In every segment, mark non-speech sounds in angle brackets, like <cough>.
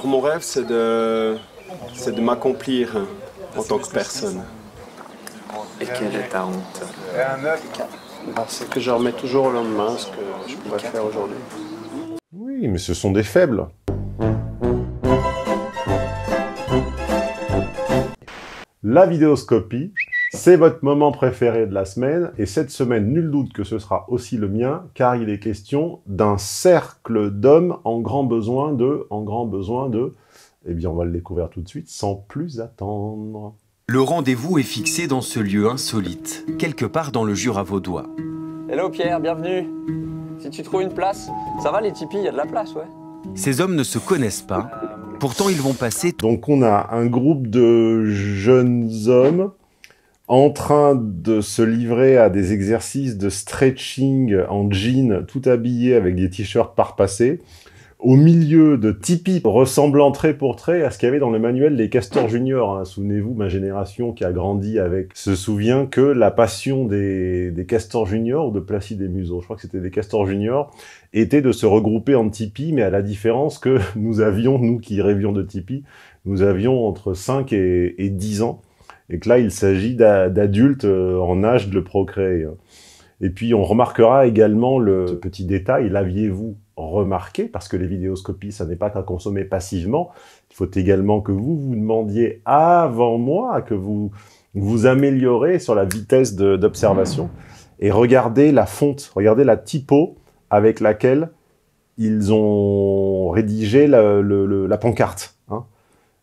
Alors mon rêve, c'est de, c'est de m'accomplir en tant que personne. Et quelle est ta honte Bah, c'est que je remets toujours au lendemain ce que je pourrais faire aujourd'hui. Oui, mais ce sont des faibles. La vidéoscopie, c'est votre moment préféré de la semaine, et cette semaine, nul doute que ce sera aussi le mien, car il est question d'un cercle d'hommes en grand besoin de, en grand besoin de, eh bien on va le découvrir tout de suite, sans plus attendre. Le rendez-vous est fixé dans ce lieu insolite, quelque part dans le Jura vaudois. Hello Pierre, bienvenue. Si tu trouves une place, ça va les tipis, il y a de la place, ouais. Ces hommes ne se connaissent pas, pourtant ils vont passer Donc on a un groupe de jeunes hommes en train de se livrer à des exercices de stretching en jean, tout habillés avec des t-shirts parpassés, au milieu de tipis ressemblant trait pour trait à ce qu'il y avait dans le manuel des Castors Junior. hein. Souvenez-vous, ma génération qui a grandi avec se souvient que la passion des, Castors Junior ou de Placide et Museau, je crois que c'était des Castors Junior, était de se regrouper en tipis, mais à la différence que <laughs> nous avions, nous qui rêvions de tipis, nous avions entre 5 et, et 10 ans, et que là, il s'agit d'a- d'adultes euh, en âge de le procréer. Et puis, on remarquera également le petit détail, l'aviez-vous remarqué, parce que les vidéoscopies, ça n'est pas qu'à consommer passivement, il faut également que vous vous demandiez avant moi, que vous vous améliorez sur la vitesse d'observation, et regardez la fonte, regardez la typo avec laquelle ils ont rédigé la pancarte. hein.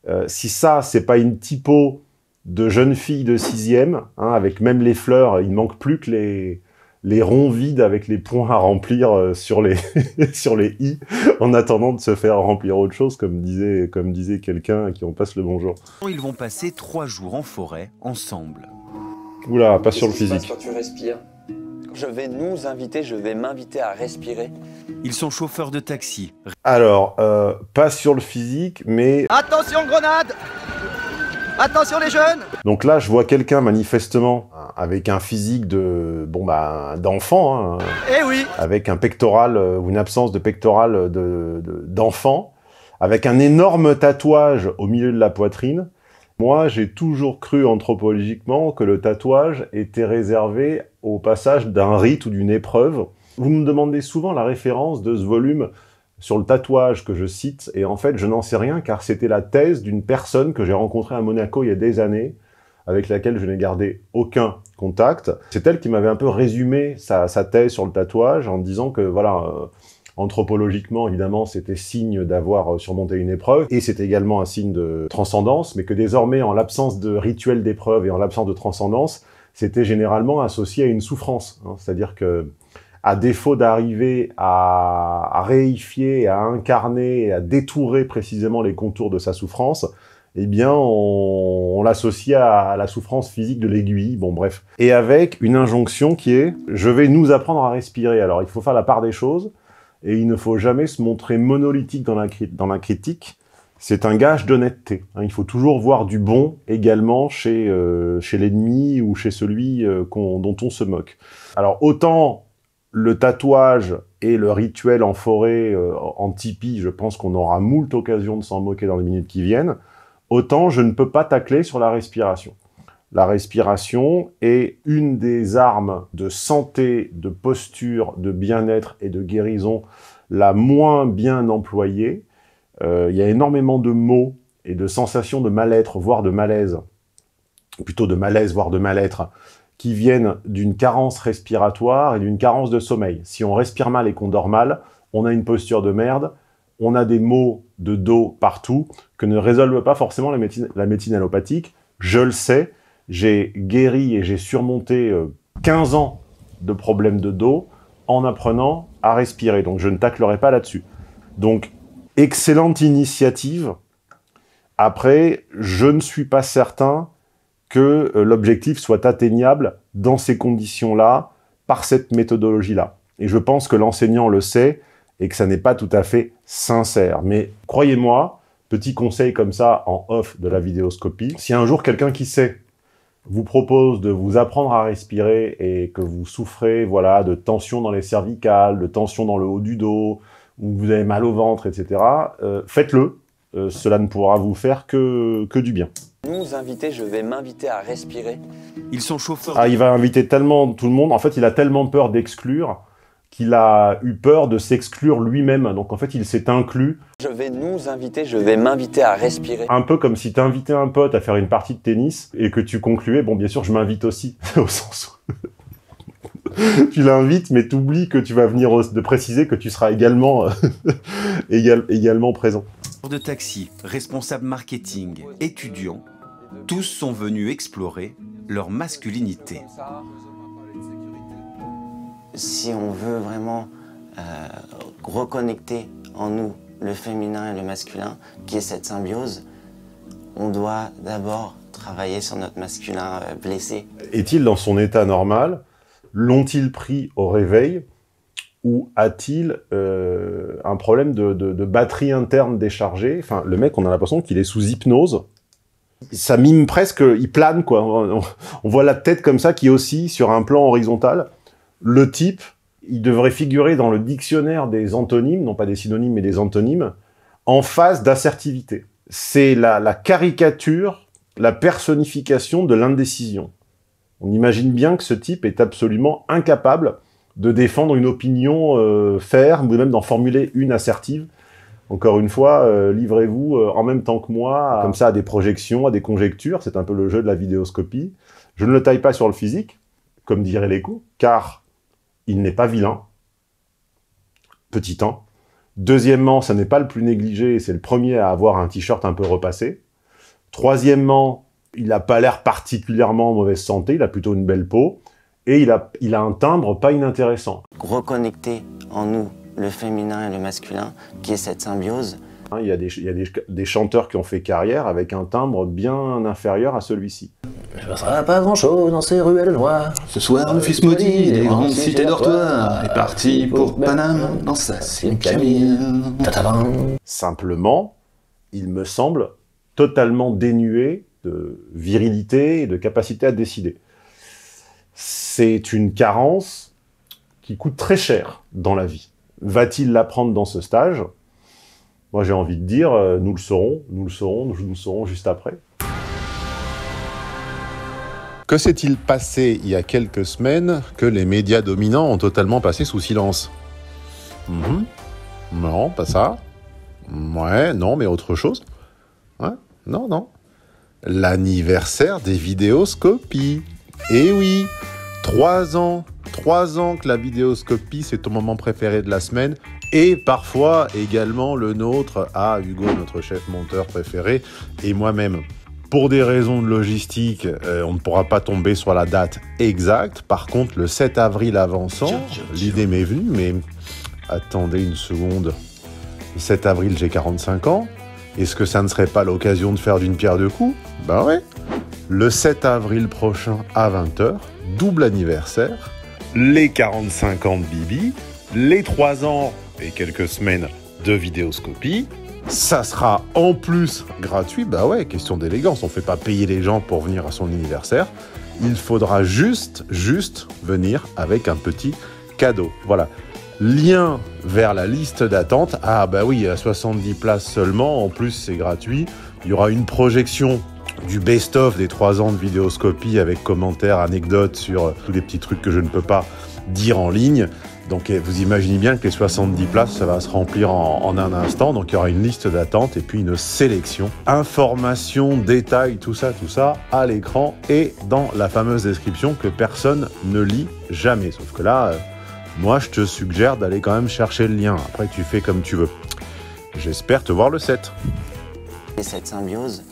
Euh, si ça, c'est pas une typo de jeune fille de sixième, hein, avec même les fleurs, il manque plus que les, les ronds vides avec les points à remplir euh, sur les <laughs> sur les i, en attendant de se faire remplir autre chose, comme disait comme disait quelqu'un à qui on passe le bonjour. Ils vont passer trois jours en forêt, ensemble. Oula, pas sur le physique. Quand tu respires, je vais nous inviter, je vais m'inviter à respirer. Ils sont chauffeurs de taxi, Alors, euh, pas sur le physique, mais Attention grenade Attention les jeunes donc là, je vois quelqu'un manifestement avec un physique de bon bah d'enfant. hein, Eh oui avec un pectoral euh, ou une absence de pectoral de- de- d'enfant, avec un énorme tatouage au milieu de la poitrine. Moi, j'ai toujours cru anthropologiquement que le tatouage était réservé au passage d'un rite ou d'une épreuve. Vous me demandez souvent la référence de ce volume sur le tatouage que je cite, et en fait, je n'en sais rien car c'était la thèse d'une personne que j'ai rencontrée à Monaco il y a des années, avec laquelle je n'ai gardé aucun contact. C'est elle qui m'avait un peu résumé sa, thèse sur le tatouage en disant que, voilà, euh, anthropologiquement, évidemment, c'était signe d'avoir euh, surmonté une épreuve, et c'est également un signe de transcendance, mais que désormais, en l'absence de rituel d'épreuve et en l'absence de transcendance, c'était généralement associé à une souffrance. hein. C'est-à-dire que, à défaut d'arriver à, réifier, à incarner, à détourer précisément les contours de sa souffrance, eh bien, on, l'associe à la souffrance physique de l'aiguille, bon bref. Et avec une injonction qui est « je vais nous apprendre à respirer ». Alors, il faut faire la part des choses, et il ne faut jamais se montrer monolithique dans la, critique. C'est un gage d'honnêteté. hein. Il faut toujours voir du bon également chez, euh, chez l'ennemi ou chez celui euh, dont on se moque. Alors, autant le tatouage et le rituel en forêt, euh, en tipi, je pense qu'on aura moult occasions de s'en moquer dans les minutes qui viennent, autant je ne peux pas tacler sur la respiration. La respiration est une des armes de santé, de posture, de bien-être et de guérison la moins bien employée. Euh, Il y a énormément de mots et de sensations de mal-être, voire de malaise, plutôt de malaise, voire de mal-être, qui viennent d'une carence respiratoire et d'une carence de sommeil. Si on respire mal et qu'on dort mal, on a une posture de merde, on a des maux de dos partout que ne résolvent pas forcément la médecine, allopathique. Je le sais, j'ai guéri et j'ai surmonté euh, 15 ans de problèmes de dos en apprenant à respirer. Donc je ne taclerai pas là-dessus. Donc, excellente initiative. Après, je ne suis pas certain que euh, l'objectif soit atteignable dans ces conditions-là, par cette méthodologie-là. Et je pense que l'enseignant le sait et que ça n'est pas tout à fait sincère. Mais croyez-moi, petit conseil comme ça en off de la vidéoscopie, si un jour quelqu'un qui sait vous propose de vous apprendre à respirer et que vous souffrez voilà, de tension dans les cervicales, de tension dans le haut du dos, ou vous avez mal au ventre, etc., euh, faites-le. euh, cela ne pourra vous faire que, que du bien. Nous inviter, je vais m'inviter à respirer. Ils sont chauffeurs. Ah, il va inviter tellement tout le monde. En fait, il a tellement peur d'exclure qu'il a eu peur de s'exclure lui-même. Donc, en fait, il s'est inclus. Je vais nous inviter, je vais m'inviter à respirer. Un peu comme si tu invitais un pote à faire une partie de tennis et que tu concluais, bon, bien sûr, je m'invite aussi. <laughs> Au sens où <laughs> tu l'invites, mais tu oublies que tu vas venir au- de préciser que tu seras également, <laughs> égal- également présent. de taxi, responsables marketing, étudiants, tous sont venus explorer leur masculinité. si on veut vraiment euh, reconnecter en nous le féminin et le masculin, qui est cette symbiose, on doit d'abord travailler sur notre masculin euh, blessé. Est-il dans son état normal? L'ont-ils pris au réveil? Ou a-t-il euh, un problème de, de- de batterie interne déchargée? Enfin, le mec, on a l'impression qu'il est sous hypnose. Ça mime presque, il plane, quoi. On, voit la tête comme ça qui oscille sur un plan horizontal. Le type, il devrait figurer dans le dictionnaire des antonymes, non pas des synonymes, mais des antonymes, en phase d'assertivité. C'est la, la caricature, la personnification de l'indécision. On imagine bien que ce type est absolument incapable de défendre une opinion euh, ferme ou même d'en formuler une assertive. Encore une fois, euh, livrez-vous euh, en même temps que moi, à- comme ça, à des projections, à des conjectures. C'est un peu le jeu de la vidéoscopie. Je ne le taille pas sur le physique, comme dirait l'écho, car il n'est pas vilain. Petit 1. Deuxièmement, ça n'est pas le plus négligé, c'est le premier à avoir un t-shirt un peu repassé. Troisièmement, il n'a pas l'air particulièrement en mauvaise santé, il a plutôt une belle peau, et il a, il a un timbre pas inintéressant. Reconnecter en nous le féminin et le masculin, qui est cette symbiose. Hein, il y a, des, il y a des, des chanteurs qui ont fait carrière avec un timbre bien inférieur à celui-ci. Je ne passerai pas grand-chose dans ces ruelles noires. Ce soir, le fils maudit des grandes cités dortoirs est parti pour Paname dans sa Camille. Simplement, il me semble totalement dénué de virilité et de capacité à décider. C'est une carence qui coûte très cher dans la vie. Va-t-il l'apprendre dans ce stage? Moi, j'ai envie de dire, euh, nous le saurons, nous le saurons, nous le saurons juste après. Que s'est-il passé il y a quelques semaines que les médias dominants ont totalement passé sous silence? Mhm. Non, pas ça. Ouais, non, mais autre chose. Ouais, non, non. L'anniversaire des vidéoscopies. Eh oui, trois ans, trois ans que la vidéoscopie, c'est ton moment préféré de la semaine. Et parfois également le nôtre à Hugo, notre chef monteur préféré, et moi-même. Pour des raisons de logistique, euh, on ne pourra pas tomber sur la date exacte. Par contre, le 7 avril avançant, l'idée m'est venue, mais attendez une seconde. Le 7 avril, j'ai 45 ans. Est-ce que ça ne serait pas l'occasion de faire d'une pierre deux coups? Ben ouais. Le 7 avril prochain à 20h, double anniversaire, les 45 ans de Bibi, les 3 ans et quelques semaines de vidéoscopie. Ça sera en plus gratuit. Bah ouais, question d'élégance. On fait pas payer les gens pour venir à son anniversaire. Il faudra juste, juste venir avec un petit cadeau. Voilà. Lien vers la liste d'attente. Ah bah oui, à 70 places seulement. En plus, c'est gratuit. Il y aura une projection du best-of des 3 ans de vidéoscopie avec commentaires, anecdotes sur euh, tous les petits trucs que je ne peux pas dire en ligne. Donc eh, vous imaginez bien que les 70 places, ça va se remplir en, en un instant. Donc il y aura une liste d'attente et puis une sélection. Informations, détails, tout ça, tout ça, à l'écran et dans la fameuse description que personne ne lit jamais. Sauf que là, euh, moi je te suggère d'aller quand même chercher le lien. Après tu fais comme tu veux. J'espère te voir le 7. Et cette symbiose,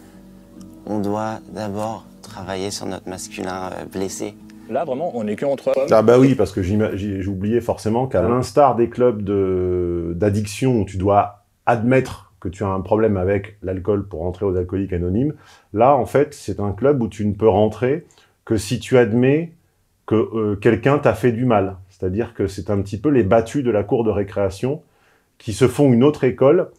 on doit d'abord travailler sur notre masculin euh, blessé. Là, vraiment, on est que entre hommes. Ah bah oui, parce que oublié forcément qu'à l'instar des clubs de- d'addiction où tu dois admettre que tu as un problème avec l'alcool pour rentrer aux alcooliques anonymes, là en fait c'est un club où tu ne peux rentrer que si tu admets que euh, quelqu'un t'a fait du mal. C'est-à-dire que c'est un petit peu les battus de la cour de récréation qui se font une autre école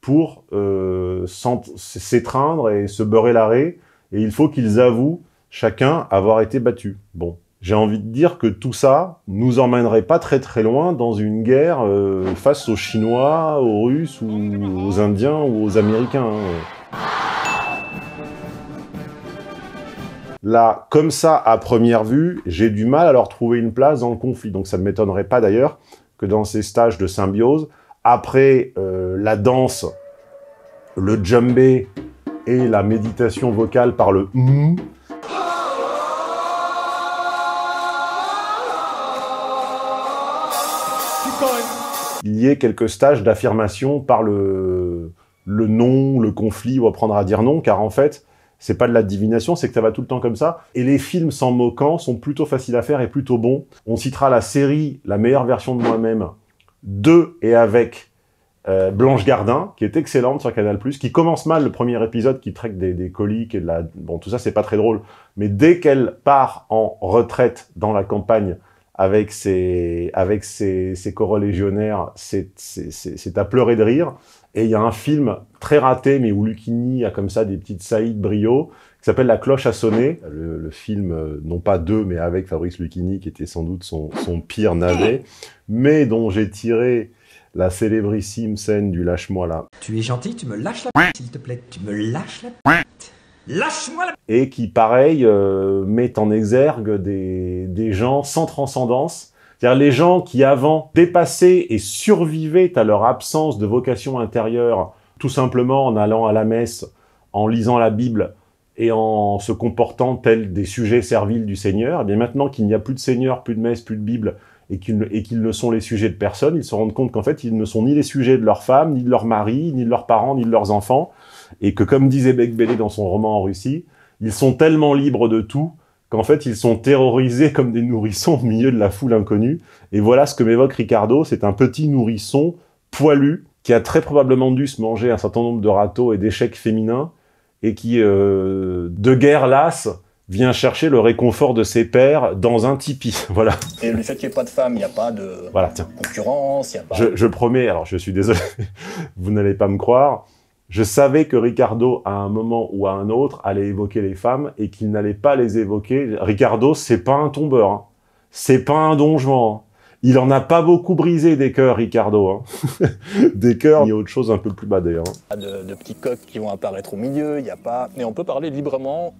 pour euh, s'étreindre et se beurrer l'arrêt, et il faut qu'ils avouent chacun avoir été battus. Bon, j'ai envie de dire que tout ça nous emmènerait pas très très loin dans une guerre euh, face aux Chinois, aux Russes aux Indiens ou aux Américains. hein. Là, comme ça, à première vue, j'ai du mal à leur trouver une place dans le conflit. Donc ça ne m'étonnerait pas d'ailleurs que dans ces stages de symbiose, après euh, la danse, le djembé et la méditation vocale par le mm, il y ait quelques stages d'affirmation par le, le non, le conflit, ou apprendre à dire non, car en fait, c'est pas de la divination, c'est que ça va tout le temps comme ça. Et les films s'en moquant sont plutôt faciles à faire et plutôt bons. On citera la série La meilleure version de moi-même, de et avec euh, Blanche Gardin, qui est excellente sur Canal+, qui commence mal le premier épisode, qui traite des, coliques et de la... Bon, tout ça, c'est pas très drôle. Mais dès qu'elle part en retraite dans la campagne avec ses, avec ses, ses corolégionnaires, c'est à pleurer de rire. Et il y a un film très raté, mais où Lucchini a comme ça des petites saillies de brio, qui s'appelle La cloche à sonner. Le, le film, euh, non pas deux, mais avec Fabrice Lucchini, qui était sans doute son, son pire navet, mais dont j'ai tiré la célébrissime scène du lâche-moi là. Tu es gentil, tu me lâches la p***, s'il te plaît. Tu me lâches la p***. Lâche-moi la p***. et qui, pareil, euh, met en exergue des, des gens sans transcendance. C'est-à-dire les gens qui, avant, dépassaient et survivaient à leur absence de vocation intérieure, tout simplement en allant à la messe, en lisant la Bible et en se comportant tels des sujets serviles du Seigneur, et bien maintenant qu'il n'y a plus de Seigneur, plus de messe, plus de Bible, et qu'ils ne- et qu'ils ne sont les sujets de personne, ils se rendent compte qu'en fait, ils ne sont ni les sujets de leurs femmes, ni de leurs maris, ni de leurs parents, ni de leurs enfants, et que comme disait Becbélé dans son roman en Russie, ils sont tellement libres de tout qu'en fait ils sont terrorisés comme des nourrissons au milieu de la foule inconnue. Et voilà ce que m'évoque Ricardo, c'est un petit nourrisson poilu qui a très probablement dû se manger un certain nombre de râteaux et d'échecs féminins et qui, euh, de guerre lasse, vient chercher le réconfort de ses pères dans un tipi. <laughs> Voilà. Et le fait qu'il n'y ait pas de femmes, il n'y a pas de Voilà, tiens. concurrence, il n'y a pas... Je, je promets, alors je suis désolé, <laughs> vous n'allez pas me croire, je savais que Ricardo, à un moment ou à un autre, allait évoquer les femmes et qu'il n'allait pas les évoquer. Ricardo, c'est pas un tombeur, hein. c'est pas un donjon. hein. Il en a pas beaucoup brisé des cœurs, Ricardo. hein. <laughs> des cœurs, il y a autre chose un peu plus bas d'ailleurs. de, de petits coqs qui vont apparaître au milieu, il n'y a pas... Mais on peut parler librement,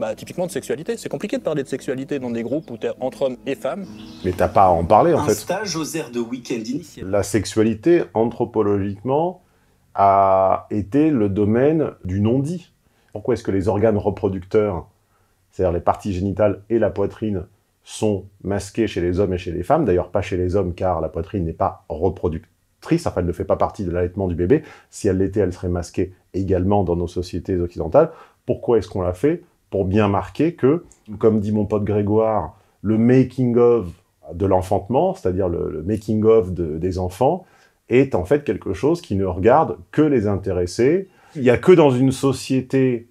bah, typiquement de sexualité. C'est compliqué de parler de sexualité dans des groupes où tu es entre hommes et femmes. Mais t'as pas à en parler en un fait. stage aux aires de week-end initial. La sexualité, anthropologiquement, a été le domaine du non-dit. Pourquoi est-ce que les organes reproducteurs, c'est-à-dire les parties génitales et la poitrine, sont masqués chez les hommes et chez les femmes D'ailleurs, pas chez les hommes, car la poitrine n'est pas reproductrice, enfin, elle ne fait pas partie de l'allaitement du bébé. Si elle l'était, elle serait masquée également dans nos sociétés occidentales. Pourquoi est-ce qu'on l'a fait? Pour bien marquer que, comme dit mon pote Grégoire, le making-of de l'enfantement, c'est-à-dire le, making-of de- des enfants, est en fait quelque chose qui ne regarde que les intéressés. Il n'y a que dans une société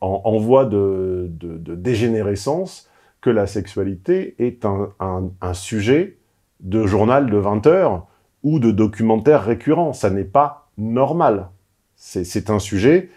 en, voie de dégénérescence la sexualité est un, sujet de journal de 20 heures ou de documentaire récurrent. Ça n'est pas normal. C'est un sujet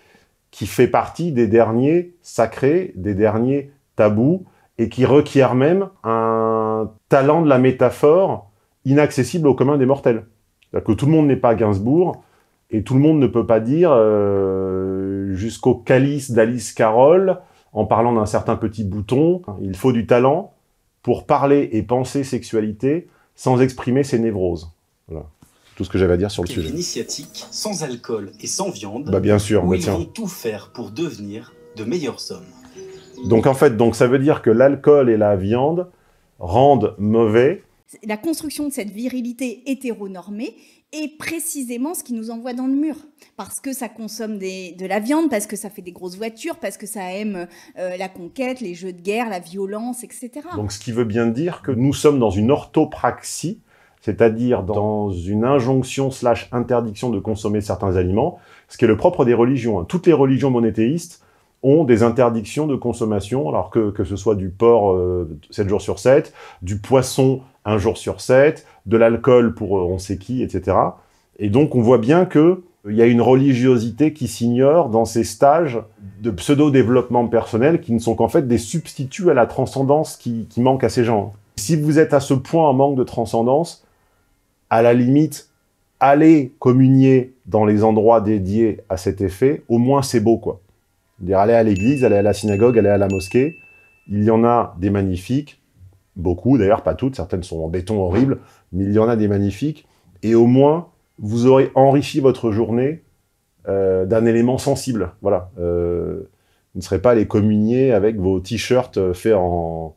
qui fait partie des derniers sacrés, des derniers tabous, et qui requiert même un talent de la métaphore inaccessible au commun des mortels. C'est-à-dire que tout le monde n'est pas Gainsbourg, et tout le monde ne peut pas dire euh, jusqu'au calice d'Alice Carroll en parlant d'un certain petit bouton. Il faut du talent pour parler et penser sexualité sans exprimer ses névroses. Voilà. Tout ce que j'avais à dire sur le sujet. initiatique, sans alcool et sans viande. Bah, bien sûr, où bah, ils tiens. vont tout faire pour devenir de meilleurs hommes. Donc en fait, donc ça veut dire que l'alcool et la viande rendent mauvais. La construction de cette virilité hétéronormée est précisément ce qui nous envoie dans le mur. Parce que ça consomme de la viande, parce que ça fait des grosses voitures, parce que ça aime euh, la conquête, les jeux de guerre, la violence, etc. Donc ce qui veut bien dire que nous sommes dans une orthopraxie, c'est-à-dire dans une injonction slash interdiction de consommer certains aliments, ce qui est le propre des religions. hein. Toutes les religions monothéistes ont des interdictions de consommation, alors que, que ce soit du porc euh, 7 jours sur 7, du poisson un jour sur 7, de l'alcool pour euh, on sait qui, etc. Et donc on voit bien que il y a une religiosité qui s'ignore dans ces stages de pseudo-développement personnel qui ne sont qu'en fait des substituts à la transcendance qui, manque à ces gens. Si vous êtes à ce point en manque de transcendance, à la limite, allez communier dans les endroits dédiés à cet effet, au moins c'est beau, quoi. Allez à l'église, allez à la synagogue, allez à la mosquée. Il y en a des magnifiques, beaucoup d'ailleurs, pas toutes, certaines sont en béton horrible, mais il y en a des magnifiques. Et au moins, vous aurez enrichi votre journée euh, d'un élément sensible. Voilà. Euh, vous ne serez pas allé communier avec vos t-shirts faits en,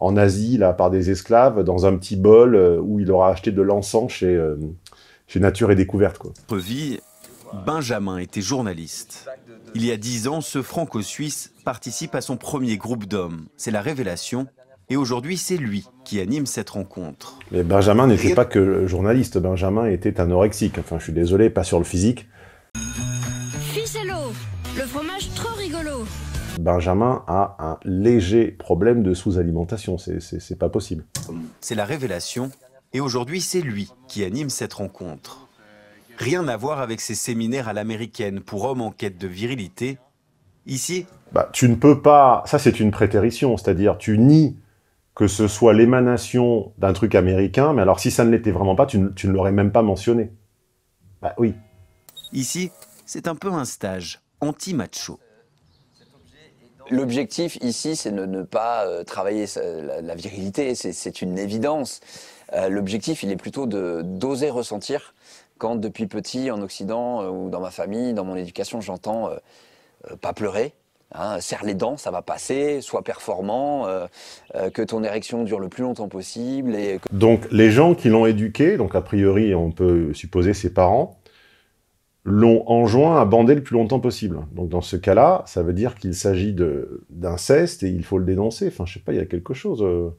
en Asie là, par des esclaves dans un petit bol euh, où il aura acheté de l'encens chez, euh, chez Nature et Découverte. Quoi. Vie, Benjamin était journaliste. Il y a dix ans, ce franco-suisse participe à son premier groupe d'hommes. C'est la révélation. Et aujourd'hui, c'est lui qui anime cette rencontre. Mais Benjamin n'était pas que journaliste. Benjamin était anorexique. Enfin, je suis désolé, pas sur le physique. Ficello, le fromage trop rigolo. Benjamin a un léger problème de sous-alimentation. C'est pas possible. C'est la révélation. Et aujourd'hui, c'est lui qui anime cette rencontre. Rien à voir avec ces séminaires à l'américaine pour hommes en quête de virilité. Ici, bah, tu ne peux pas... Ça, c'est une prétérition. C'est-à-dire, tu nies que ce soit l'émanation d'un truc américain, mais alors si ça ne l'était vraiment pas, tu ne, tu ne l'aurais même pas mentionné. Bah oui. Ici, c'est un peu un stage anti-macho. L'objectif ici, c'est de ne pas euh, travailler la, virilité, c'est une évidence. Euh, L'objectif, il est plutôt d'oser ressentir quand depuis petit en Occident euh, ou dans ma famille, dans mon éducation, j'entends euh, pas pleurer, Hein, serre les dents, ça va passer, sois performant, euh, euh, que ton érection dure le plus longtemps possible. Et. Donc les gens qui l'ont éduqué, donc a priori on peut supposer ses parents, l'ont enjoint à bander le plus longtemps possible. Donc dans ce cas-là, ça veut dire qu'il s'agit d'inceste et il faut le dénoncer. Enfin je sais pas, il y a quelque chose. Euh...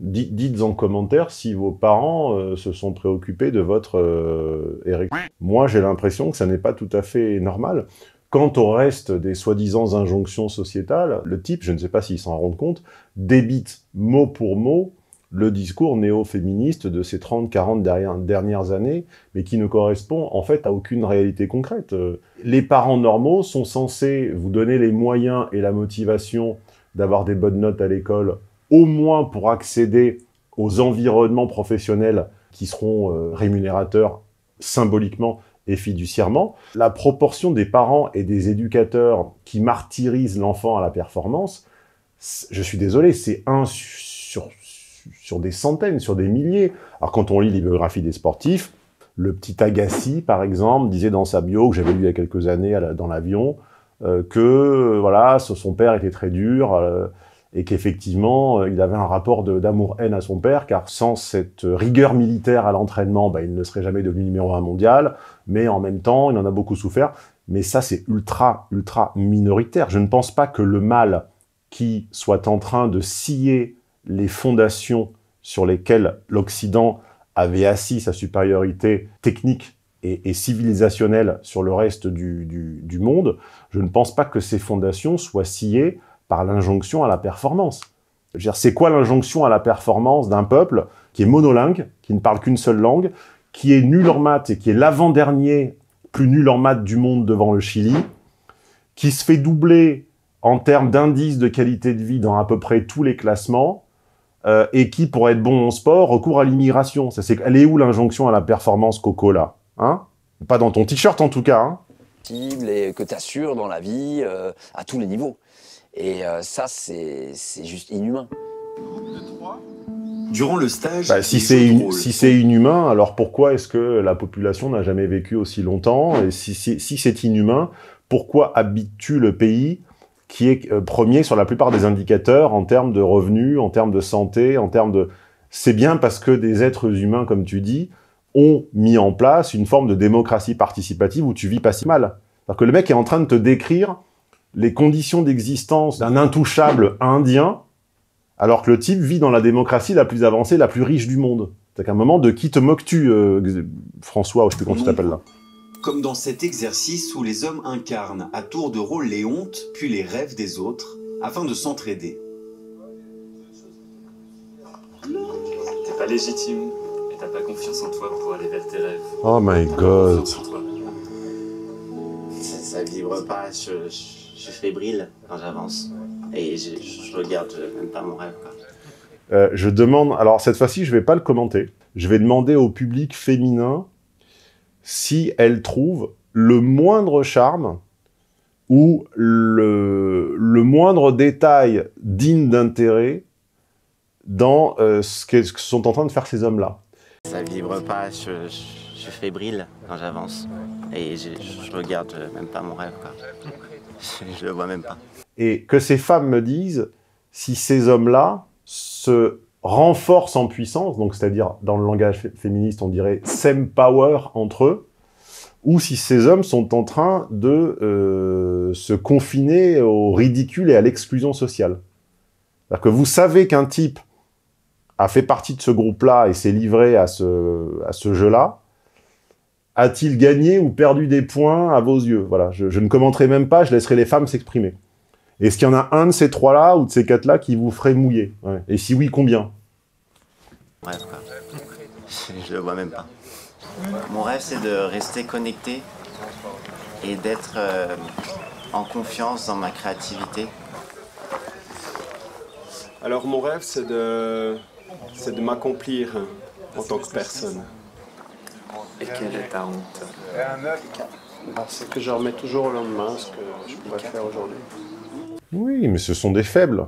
Dites en commentaire si vos parents se sont préoccupés de votre érection. Moi j'ai l'impression que ça n'est pas tout à fait normal. Quant au reste des soi-disant injonctions sociétales, le type, je ne sais pas s'il s'en rend compte, débite mot pour mot le discours néo-féministe de ces 30-40 dernières années, mais qui ne correspond en fait à aucune réalité concrète. Les parents normaux sont censés vous donner les moyens et la motivation d'avoir des bonnes notes à l'école, au moins pour accéder aux environnements professionnels qui seront euh, rémunérateurs symboliquement et fiduciairement, la proportion des parents et des éducateurs qui martyrisent l'enfant à la performance, je suis désolé, c'est un sur, sur des centaines, sur des milliers. Alors quand on lit les biographies des sportifs, le petit Agassi, par exemple, disait dans sa bio, que j'avais lu il y a quelques années dans l'avion, euh, que voilà, son père était très dur, euh, et qu'effectivement, il avait un rapport d'amour-haine à son père, car sans cette rigueur militaire à l'entraînement, bah, il ne serait jamais devenu numéro un mondial, mais en même temps, il en a beaucoup souffert. Mais ça, c'est ultra, ultra minoritaire. Je ne pense pas que le mal qui soit en train de scier les fondations sur lesquelles l'Occident avait assis sa supériorité technique et, civilisationnelle sur le reste du, du, du monde, je ne pense pas que ces fondations soient sciées par l'injonction à la performance. C'est quoi l'injonction à la performance d'un peuple qui est monolingue, qui ne parle qu'une seule langue, qui est nul en maths et qui est l'avant-dernier plus nul en maths du monde devant le Chili, qui se fait doubler en termes d'indice de qualité de vie dans à peu près tous les classements, euh, et qui, pour être bon en sport, recourt à l'immigration. Elle est où l'injonction à la performance, Coco, là hein? Pas dans ton t-shirt, en tout cas. Hein? Et que tu assures dans la vie, euh, à tous les niveaux. Et euh, ça, c'est juste inhumain. Durant le stage, bah, si c'est si inhumain, alors pourquoi est-ce que la population n'a jamais vécu aussi longtemps? Et si, si, si c'est inhumain, pourquoi habitue le pays qui est euh, premier sur la plupart des indicateurs en termes de revenus, en termes de santé, en termes de... C'est bien parce que des êtres humains, comme tu dis, ont mis en place une forme de démocratie participative où tu vis pas si mal. Alors que le mec est en train de te décrire les conditions d'existence d'un intouchable indien, alors que le type vit dans la démocratie la plus avancée, la plus riche du monde. C'est qu'à un moment, de qui te moques-tu, euh, François, ou je sais plus comment tu t'appelles là? Comme dans cet exercice où les hommes incarnent à tour de rôle les hontes, puis les rêves des autres, afin de s'entraider. T'es pas légitime, et t'as pas confiance en toi pour aller vers tes rêves. Oh my god. Ça, ça vibre pas, je, je je suis fébrile quand j'avance. Et je, je regarde même pas mon rêve. Quoi. Euh, je demande, alors cette fois-ci, je vais pas le commenter. Je vais demander au public féminin si elle trouve le moindre charme ou le, le moindre détail digne d'intérêt dans euh, ce, que, ce que sont en train de faire ces hommes-là. Ça vibre pas, je, je, je suis fébrile quand j'avance. Et je, je regarde même pas mon rêve. Quoi. Je, le vois même pas. Et que ces femmes me disent si ces hommes-là se renforcent en puissance, donc c'est-à-dire dans le langage fé- féministe on dirait s'empower entre eux, ou si ces hommes sont en train de euh, se confiner au ridicule et à l'exclusion sociale. C'est-à-dire que vous savez qu'un type a fait partie de ce groupe-là et s'est livré à ce jeu-là, a-t-il gagné ou perdu des points à vos yeux? Voilà, je, je ne commenterai même pas, je laisserai les femmes s'exprimer. Est-ce qu'il y en a un de ces trois-là ou de ces quatre-là qui vous ferait mouiller? Ouais. Et si oui, combien? Je, je le vois même pas. Mon rêve, c'est de rester connecté et d'être euh, en confiance dans ma créativité. Alors mon rêve, c'est de, c'est de m'accomplir en tant que personne. Et quelle est ta honte c'est que je remets toujours au lendemain ce que je pourrais faire aujourd'hui. Oui, mais ce sont des faibles.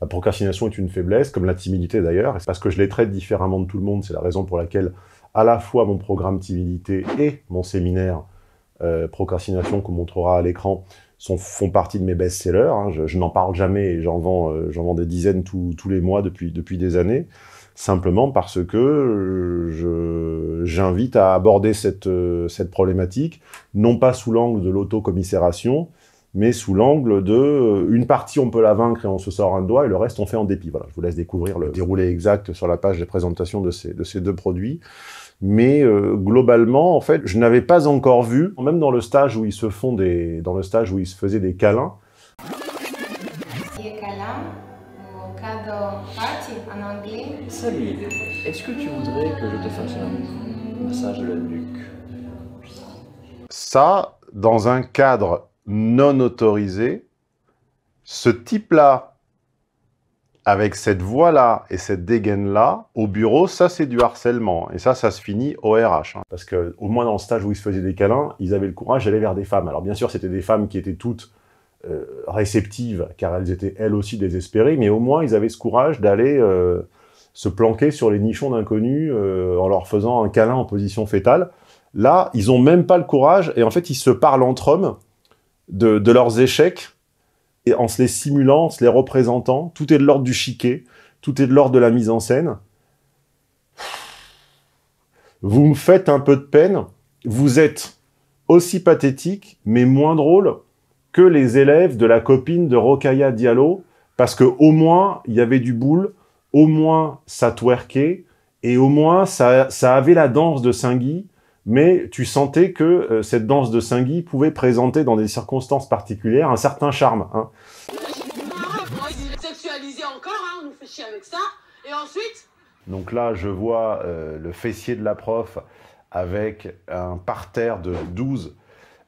La procrastination est une faiblesse, comme la timidité d'ailleurs, et c'est parce que je les traite différemment de tout le monde, c'est la raison pour laquelle à la fois mon programme timidité et mon séminaire euh, procrastination qu'on montrera à l'écran sont, font partie de mes best-sellers. hein. Je, je n'en parle jamais et j'en vends, euh, vends des dizaines tous- tous les mois depuis, depuis des années, simplement parce que euh, j'invite à aborder cette, euh, cette problématique, non pas sous l'angle de l'autocommisération, mais sous l'angle de euh, une partie on peut la vaincre et on se sort un doigt et le reste on fait en dépit. Voilà, je vous laisse découvrir le déroulé exact sur la page de présentation de ces, de ces deux produits. Mais euh, globalement, en fait, je n'avais pas encore vu, même dans le stage où ils se font des, dans le stage où ils se faisaient des câlins, en anglais. Salut, est-ce que tu voudrais que je te fasse un massage de la nuque? Ça, dans un cadre non autorisé, ce type-là, avec cette voix-là et cette dégaine-là, au bureau, ça c'est du harcèlement. Et ça, ça se finit au RH. hein. Parce que au moins dans le stage où ils se faisaient des câlins, ils avaient le courage d'aller vers des femmes. Alors bien sûr, c'était des femmes qui étaient toutes réceptives, car elles étaient elles aussi désespérées, mais au moins ils avaient ce courage d'aller euh, se planquer sur les nichons d'inconnus euh, en leur faisant un câlin en position fétale. Là, ils ont même pas le courage, et en fait, ils se parlent entre hommes de, de leurs échecs, et en se les simulant, en se les représentant. Tout est de l'ordre du chiquet, tout est de l'ordre de la mise en scène. Vous me faites un peu de peine, vous êtes aussi pathétique, mais moins drôle que les élèves de la copine de Rokaya Diallo, parce que au moins, il y avait du boule, au moins, ça twerkait, et au moins, ça, ça avait la danse de Saint-Guy, mais tu sentais que euh, cette danse de Saint-Guy pouvait présenter dans des circonstances particulières un certain charme. hein. Encore, hein, on nous fait chier avec ça. Et ensuite, Donc là, je vois euh, le fessier de la prof avec un parterre de 12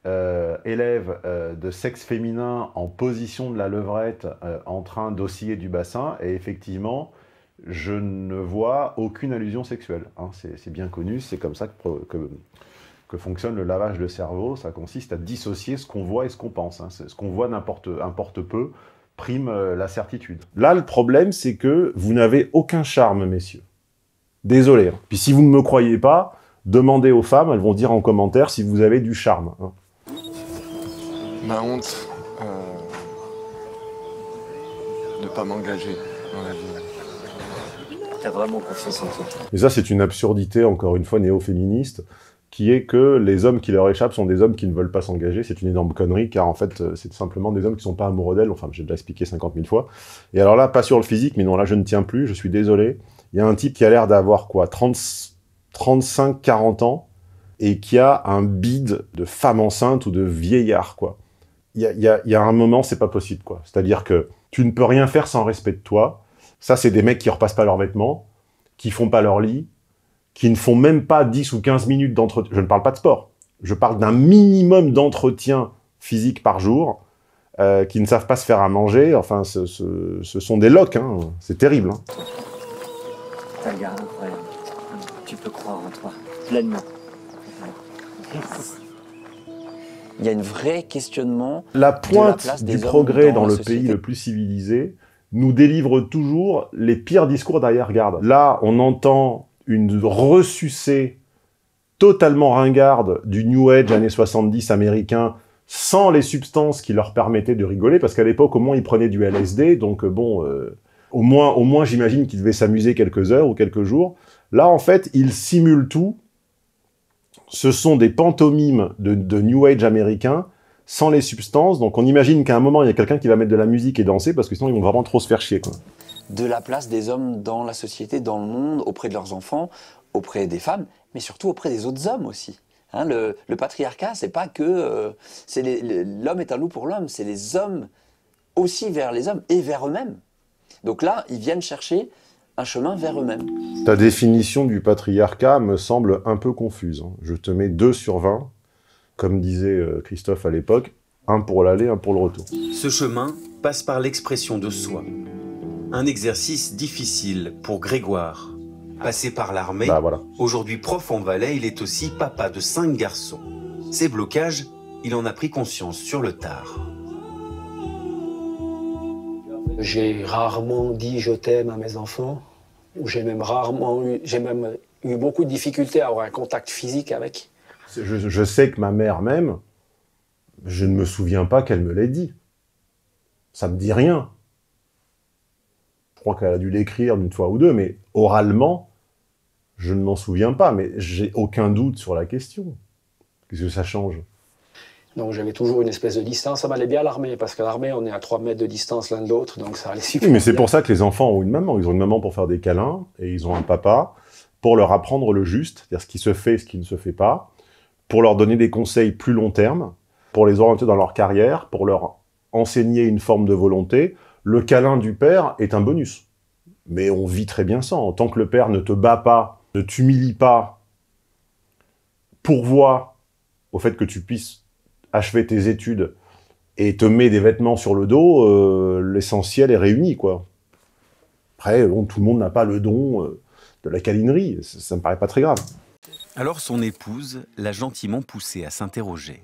euh, élèves euh, de sexe féminin en position de la levrette euh, en train d'osciller du bassin. Et effectivement, je ne vois aucune allusion sexuelle. hein. C'est bien connu, c'est comme ça que, fonctionne le lavage de cerveau. Ça consiste à dissocier ce qu'on voit et ce qu'on pense. hein. Ce qu'on voit n'importe importe peu prime euh, la certitude. Là, le problème, c'est que vous n'avez aucun charme, messieurs. Désolé. hein. Puis si vous ne me croyez pas, demandez aux femmes, elles vont dire en commentaire si vous avez du charme. Ma honte euh, de pas m'engager dans la vie. T'as vraiment confiance en toi. Mais ça, c'est une absurdité, encore une fois, néo-féministe, qui est que les hommes qui leur échappent sont des hommes qui ne veulent pas s'engager. C'est une énorme connerie, car en fait, euh, c'est simplement des hommes qui sont pas amoureux d'elles. Enfin, j'ai déjà expliqué 50 000 fois. Et alors là, pas sur le physique, mais non, là, je ne tiens plus, je suis désolé. Il y a un type qui a l'air d'avoir, quoi, 30, 35, 40 ans, et qui a un bide de femme enceinte ou de vieillard, quoi. Il y a, il y a- il y a un moment, c'est pas possible, quoi. C'est-à-dire que tu ne peux rien faire sans respect de toi. Ça, c'est des mecs qui repassent pas leurs vêtements, qui font pas leur lit, qui ne font même pas 10 ou 15 minutes d'entretien. Je ne parle pas de sport. Je parle d'un minimum d'entretien physique par jour, euh, qui ne savent pas se faire à manger. Enfin, ce, ce- ce sont des locs, hein. c'est terrible. hein. T'as le gars incroyable. Tu peux croire en toi. L'admire. Il y a un vrai questionnement. La de la pointe place du progrès dans, le société. pays le plus civilisé nous délivre toujours les pires discours d'arrière-garde. Là, on entend une ressucée totalement ringarde du New Age années 70 américain sans les substances qui leur permettaient de rigoler, parce qu'à l'époque, au moins, ils prenaient du LSD, donc euh, bon, euh, au moins, au moins j'imagine qu'ils devaient s'amuser quelques heures ou quelques jours. Là, en fait, ils simulent tout. Ce sont des pantomimes de, New Age américain sans les substances. Donc on imagine qu'à un moment, il y a quelqu'un qui va mettre de la musique et danser, parce que sinon, ils vont vraiment trop se faire chier. Quoi. de la place des hommes dans la société, dans le monde, auprès de leurs enfants, auprès des femmes, mais surtout auprès des autres hommes aussi. Hein, le, patriarcat, c'est pas que euh, l'homme est un loup pour l'homme, c'est les hommes aussi vers les hommes et vers eux-mêmes. Donc là, ils viennent chercher un chemin vers eux-mêmes. Ta définition du patriarcat me semble un peu confuse. hein. Je te mets 2 sur 20, comme disait euh, Christophe à l'époque, un pour l'aller, un pour le retour. Ce chemin passe par l'expression de soi. Un exercice difficile pour Grégoire. Passé par l'armée, Bah, voilà. aujourd'hui prof en Valais, il est aussi papa de cinq garçons. Ces blocages, il en a pris conscience sur le tard. J'ai rarement dit je t'aime à mes enfants, ou j'ai même rarement eu, j'ai même eu beaucoup de difficultés à avoir un contact physique avec. Je, je sais que ma mère même, je ne me souviens pas qu'elle me l'ait dit. Ça me dit rien. Je crois qu'elle a dû l'écrire d'une fois ou deux, mais oralement, je ne m'en souviens pas. Mais j'ai aucun doute sur la question. Qu'est-ce que ça change? Donc j'avais toujours une espèce de distance. Ça m'allait bien à l'armée, parce qu'à l'armée, on est à 3 mètres de distance l'un de l'autre, donc ça allait super Oui, mais c'est pour ça que les enfants ont une maman. Ils ont une maman pour faire des câlins et ils ont un papa pour leur apprendre le juste, c'est-à-dire ce qui se fait et ce qui ne se fait pas, pour leur donner des conseils plus long terme, pour les orienter dans leur carrière, pour leur enseigner une forme de volonté. Le câlin du père est un bonus. Mais on vit très bien sans. Tant que le père ne te bat pas, ne t'humilie pas, pourvoit au fait que tu puisses achever tes études et te met des vêtements sur le dos, euh, l'essentiel est réuni, quoi. Après, bon, tout le monde n'a pas le don euh, de la câlinerie, ça, ça me paraît pas très grave. Alors son épouse l'a gentiment poussé à s'interroger.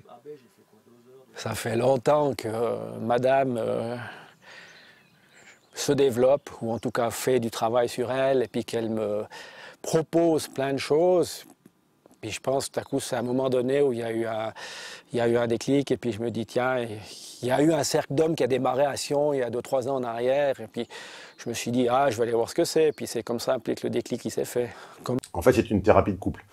Ça fait longtemps que euh, madame euh, se développe, ou en tout cas fait du travail sur elle, et puis qu'elle me propose plein de choses. Puis je pense tout à coup, c'est un moment donné où il y a eu un, déclic, et puis je me dis, tiens, il y a eu un cercle d'hommes qui a démarré à Sion il y a 2-3 ans en arrière, et puis je me suis dit, ah, je vais aller voir ce que c'est, et puis c'est comme ça que le déclic qui s'est fait. En fait, c'est une thérapie de couple.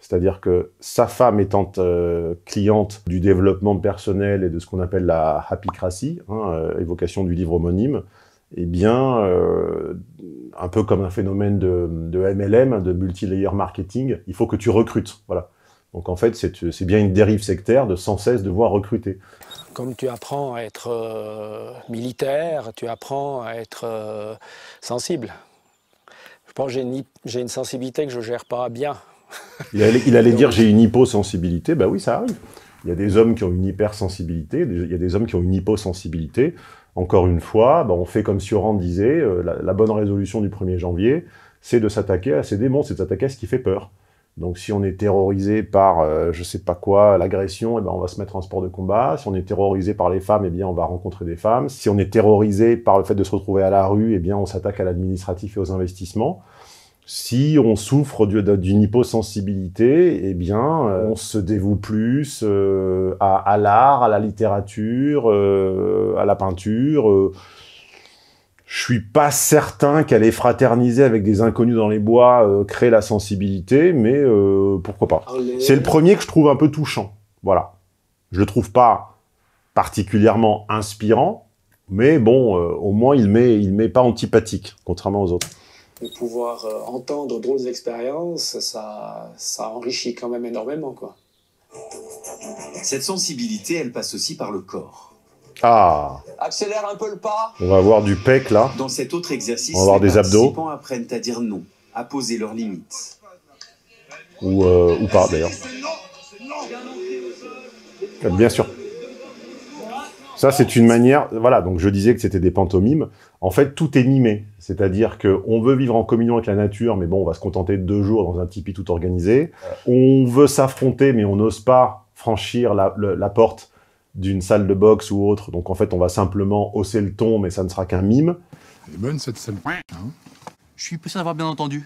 C'est-à-dire que sa femme étant euh, cliente du développement personnel et de ce qu'on appelle la happycratie, hein, euh, évocation du livre homonyme, eh bien, euh, un peu comme un phénomène de, de MLM, de multi-layer marketing, il faut que tu recrutes. Voilà. Donc en fait, c'est bien une dérive sectaire de sans cesse devoir recruter. Comme tu apprends à être euh, militaire, tu apprends à être euh, sensible. Je pense que j'ai une, sensibilité que je gère pas bien. <laughs> Il allait, il allait dire j'ai une hyposensibilité, bah oui, ça arrive. Il y a des hommes qui ont une hypersensibilité, il y a des hommes qui ont une hyposensibilité. Encore une fois, bah, on fait comme Sioran disait, euh, la, la bonne résolution du 1er janvier, c'est de s'attaquer à ces démons, c'est de s'attaquer à ce qui fait peur. Donc si on est terrorisé par, euh, je sais pas quoi, l'agression, eh ben, on va se mettre en sport de combat. Si on est terrorisé par les femmes, eh bien, on va rencontrer des femmes. Si on est terrorisé par le fait de se retrouver à la rue, eh bien, on s'attaque à l'administratif et aux investissements. Si on souffre du- d'une hyposensibilité, eh bien, euh, on se dévoue plus euh, à, à l'art, à la littérature, euh, à la peinture. Je suis pas certain qu'aller fraterniser avec des inconnus dans les bois euh, crée la sensibilité, mais euh, pourquoi pas. C'est le premier que je trouve un peu touchant. Voilà. Je le trouve pas particulièrement inspirant, mais bon, euh, au moins il met, il met pas antipathique, contrairement aux autres. De pouvoir euh, entendre d'autres expériences, ça, ça enrichit quand même énormément. Quoi. Cette sensibilité, elle passe aussi par le corps. Ah, Accélère un peu le pas. on va avoir du pec là. Dans cet autre exercice, On va avoir les des abdos. participants apprennent à dire non, à poser leurs limites. Ou, euh, ou pas d'ailleurs. Bien sûr. Ça, c'est une manière... Voilà, donc je disais que c'était des pantomimes. En fait, tout est mimé. C'est-à-dire qu'on veut vivre en communion avec la nature, mais bon, on va se contenter de deux jours dans un tipi tout organisé. On veut s'affronter, mais on n'ose pas franchir la, le- la porte d'une salle de boxe ou autre. Donc en fait, on va simplement hausser le ton, mais ça ne sera qu'un mime. Elle est bonne cette salle. Hein Je suis pressé d'avoir bien entendu.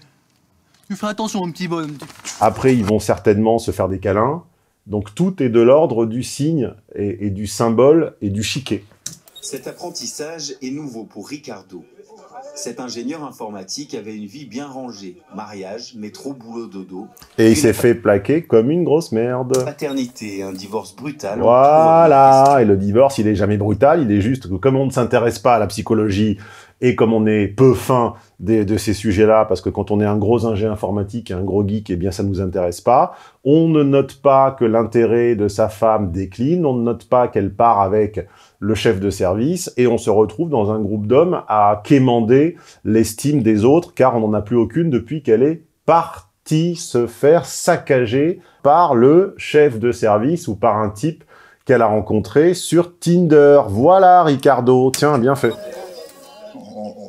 Tu fais attention, mon petit bonhomme. Après, ils vont certainement se faire des câlins. Donc tout est de l'ordre du signe et, et du symbole et du chiquet. Cet apprentissage est nouveau pour Ricardo. Cet ingénieur informatique avait une vie bien rangée. Mariage, métro, boulot, dodo. Et il s'est fait plaquer comme une grosse merde. Paternité, un divorce brutal. Voilà, et le divorce, il est jamais brutal, il est juste que comme on ne s'intéresse pas à la psychologie et comme on est peu fin de ces sujets-là, parce que quand on est un gros ingé informatique et un gros geek, eh bien ça nous intéresse pas, on ne note pas que l'intérêt de sa femme décline, on ne note pas qu'elle part avec le chef de service, et on se retrouve dans un groupe d'hommes à quémander l'estime des autres, car on n'en a plus aucune depuis qu'elle est partie se faire saccager par le chef de service ou par un type qu'elle a rencontré sur Tinder. Voilà, Ricardo. Tiens, bien fait.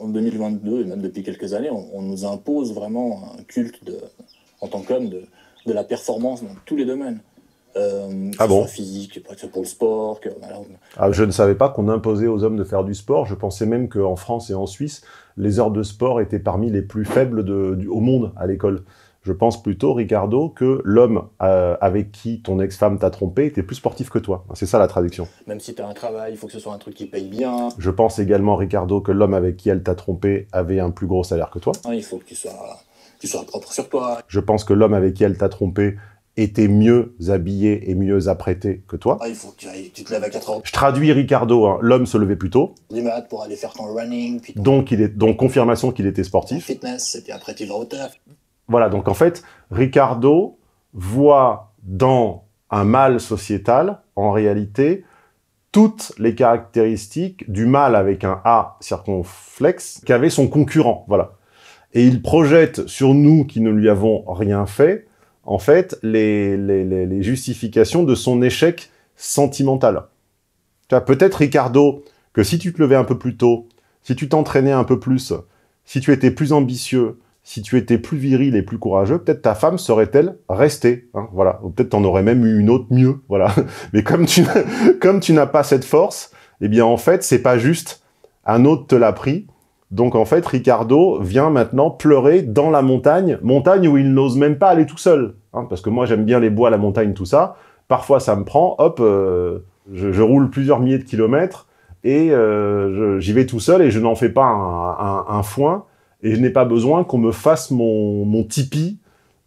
En, en 2022, et même depuis quelques années, on, on nous impose vraiment un culte de, en tant qu'homme de, de la performance dans tous les domaines. Euh, que Ah ce bon soit physique, pour le sport, que, Ah, je ne savais pas qu'on imposait aux hommes de faire du sport. Je pensais même qu'en France et en Suisse, les heures de sport étaient parmi les plus faibles de- du- au monde à l'école. Je pense plutôt, Ricardo, que l'homme euh, avec qui ton ex-femme t'a trompé était plus sportif que toi. C'est ça la traduction. même si tu as un travail, il faut que ce soit un truc qui paye bien. Je pense également, Ricardo, que l'homme avec qui elle t'a trompé avait un plus gros salaire que toi. hein, il faut que tu sois, tu sois propre sur toi. Je pense que l'homme avec qui elle t'a trompé était mieux habillé et mieux apprêté que toi. Ah, il faut que tu, ailles- tu te lèves à 4 heures Je traduis Ricardo, hein, l'homme se levait plus tôt, du mat pour aller faire ton running, puis ton donc, il est, donc confirmation qu'il était sportif. fitness, et puis après tu vas au taf. Voilà, donc en fait, Ricardo voit dans un mal sociétal, en réalité, toutes les caractéristiques du mal avec un A circonflexe qu'avait son concurrent. Voilà. Et il projette sur nous qui ne lui avons rien fait, en fait, les, les, justifications de son échec sentimental. Peut-être, Ricardo, que si tu te levais un peu plus tôt, si tu t'entraînais un peu plus, si tu étais plus ambitieux, si tu étais plus viril et plus courageux, peut-être ta femme serait-elle restée. hein, voilà. Ou peut-être t'en aurais même eu une autre mieux. <laughs> Voilà. Mais comme tu, n'as- pas cette force, eh bien en fait, c'est pas juste. Un autre te l'a pris. Donc en fait, Ricardo vient maintenant pleurer dans la montagne, montagne où il n'ose même pas aller tout seul. hein, parce que moi, j'aime bien les bois, la montagne, tout ça. Parfois, ça me prend, hop, euh, je, roule plusieurs milliers de kilomètres et euh, j'y vais tout seul et je n'en fais pas un foin et je n'ai pas besoin qu'on me fasse mon, mon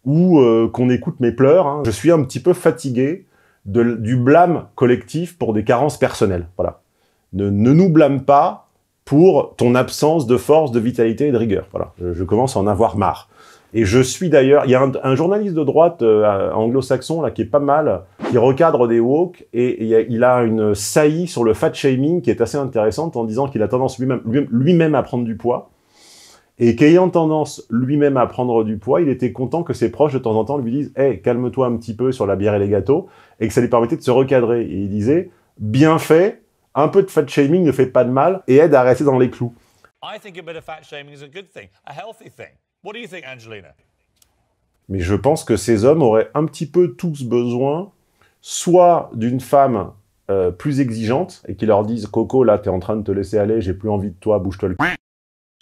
ou euh, qu'on écoute mes pleurs. hein. Je suis un petit peu fatigué du blâme collectif pour des carences personnelles. Voilà. Ne, ne nous blâme pas pour ton absence de force, de vitalité et de rigueur. Voilà. Je, commence à en avoir marre. Et je suis d'ailleurs, il y a un, journaliste de droite euh, anglo-saxon là qui est pas mal, qui recadre des woke et, il a une saillie sur le fat shaming qui est assez intéressante en disant qu'il a tendance lui-même lui- lui-même à prendre du poids et qu'ayant tendance lui-même à prendre du poids, il était content que ses proches de temps en temps lui disent Hey, calme-toi un petit peu sur la bière et les gâteaux, et que ça lui permettait de se recadrer. Et il disait Bien fait, un peu de fat shaming ne fait pas de mal et aide à rester dans les clous. I think a bit of fat shaming is a good thing, a healthy thing. What do you think, Angelina? Mais je pense que ces hommes auraient un petit peu tous besoin, soit d'une femme euh, plus exigeante et qui leur dise Coco, là, t'es en train de te laisser aller, j'ai plus envie de toi, bouge-toi le cul.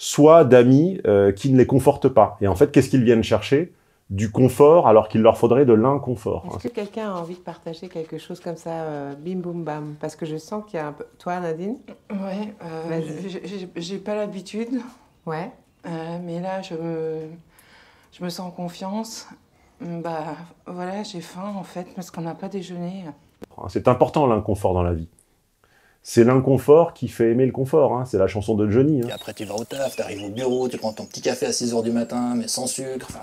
Soit d'amis euh, qui ne les confortent pas. Et en fait, qu'est-ce qu'ils viennent chercher? Du confort alors qu'il leur faudrait de l'inconfort. Est-ce que quelqu'un a envie de partager quelque chose comme ça, euh, bim boum bam? Parce que je sens qu'il y a un peu. Toi, Nadine? Ouais, euh, j'ai- pas l'habitude. Ouais. Euh, mais là, je me, je me sens en confiance. Bah voilà, j'ai faim en fait parce qu'on n'a pas déjeuné. C'est important l'inconfort dans la vie. C'est l'inconfort qui fait aimer le confort. hein. C'est la chanson de Johnny. hein. Après, tu vas au taf, tu arrives au bureau, tu prends ton petit café à 6h du matin, mais sans sucre. Enfin,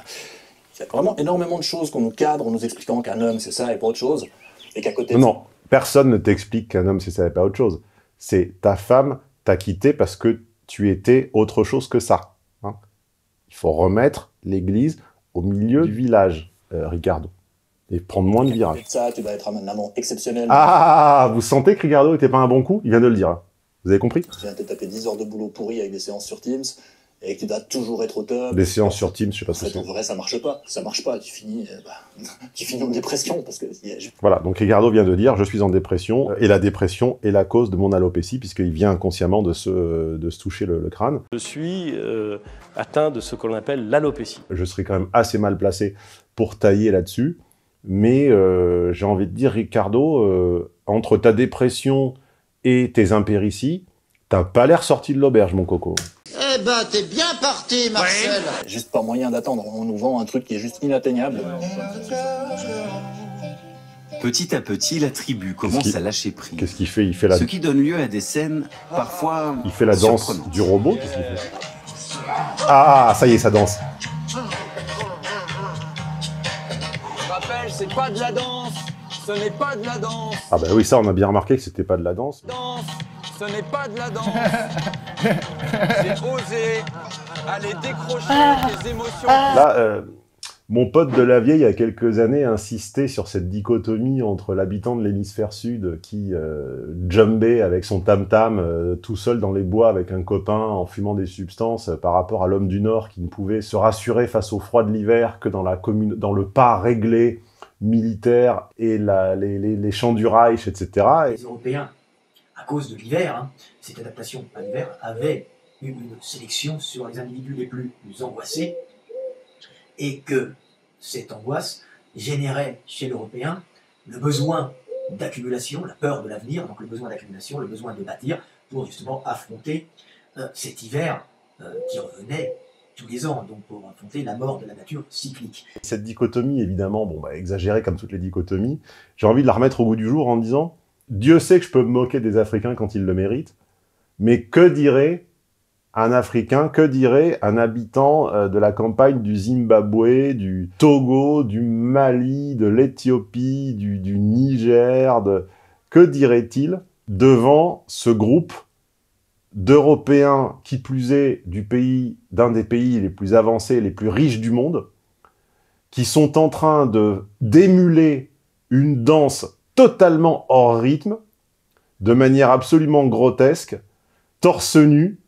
il y a vraiment énormément de choses qu'on nous cadre en nous expliquant qu'un homme, c'est ça et pas autre chose. Et qu'à côté de Non, personne ne t'explique qu'un homme, c'est ça et pas autre chose. C'est ta femme t'a quitté parce que tu étais autre chose que ça. hein. Il faut remettre l'église au milieu du village, euh, Ricardo. Et prendre moins de virages. ça, tu dois être un amant exceptionnel. Ah, vous sentez que Ricardo n'était pas un bon coup? Il vient de le dire. hein. Vous avez compris? Tu viens de te taper 10 heures de boulot pourri avec des séances sur Teams et que tu dois toujours être au top. Des séances sur Teams, je sais pas ce que fait, en c'est. vrai, ça marche pas. Ça marche pas. Tu finis, euh, bah, <laughs> tu finis en dépression parce que Voilà, donc Ricardo vient de dire « je suis en dépression » et la dépression est la cause de mon alopécie puisqu'il vient inconsciemment de se, de se toucher le- le crâne. Je suis euh, atteint de ce que l'on appelle l'alopécie. je serais quand même assez mal placé pour tailler là-dessus. Mais euh, j'ai envie de dire, Ricardo, euh, entre ta dépression et tes impérities, t'as pas l'air sorti de l'auberge, mon coco. Eh ben, t'es bien parti, Marcel. juste pas moyen d'attendre. On nous vend un truc qui est juste inatteignable. Petit à petit, la tribu commence à lâcher prise. Qu'est-ce qu'il fait? Il fait la, Ce qui donne lieu à des scènes parfois il fait la danse du robot Qu'est-ce qu'il fait? Ah, ça y est, ça danse. C'est pas de la danse. Ce n'est pas de la danse. Ah bah oui, ça, on a bien remarqué que c'était pas de la danse. Danse. Ce n'est pas de la danse. <laughs> J'ai osé aller décrocher les émotions. Là, euh, mon pote de la vieille, il y a quelques années, insistait sur cette dichotomie entre l'habitant de l'hémisphère sud qui euh, jumbait avec son tam-tam euh, tout seul dans les bois avec un copain en fumant des substances euh, par rapport à l'homme du Nord qui ne pouvait se rassurer face au froid de l'hiver que dans, la commune, dans le pas réglé militaire et les, champs du Reich, etc. Et- Les Européens, à cause de l'hiver, hein, cette adaptation à l'hiver, avaient eu une sélection sur les individus les plus angoissés et que cette angoisse générait chez l'Européen le besoin d'accumulation, la peur de l'avenir, donc le besoin d'accumulation, le besoin de bâtir pour justement affronter euh, cet hiver euh, qui revenait tous les ans, donc pour affronter la mort de la nature cyclique. Cette dichotomie, évidemment, bon, bah, exagérée comme toutes les dichotomies, j'ai envie de la remettre au goût du jour en disant Dieu sait que je peux me moquer des Africains quand ils le méritent, mais que dirait un Africain, que dirait un habitant euh, de la campagne du Zimbabwe, du Togo, du Mali, de l'Éthiopie, du, du Niger, de... que dirait-il devant ce groupe d'Européens, qui plus est du pays, d'un des pays les plus avancés, les plus riches du monde, qui sont en train de d'émuler une danse totalement hors rythme, de manière absolument grotesque, torse nu,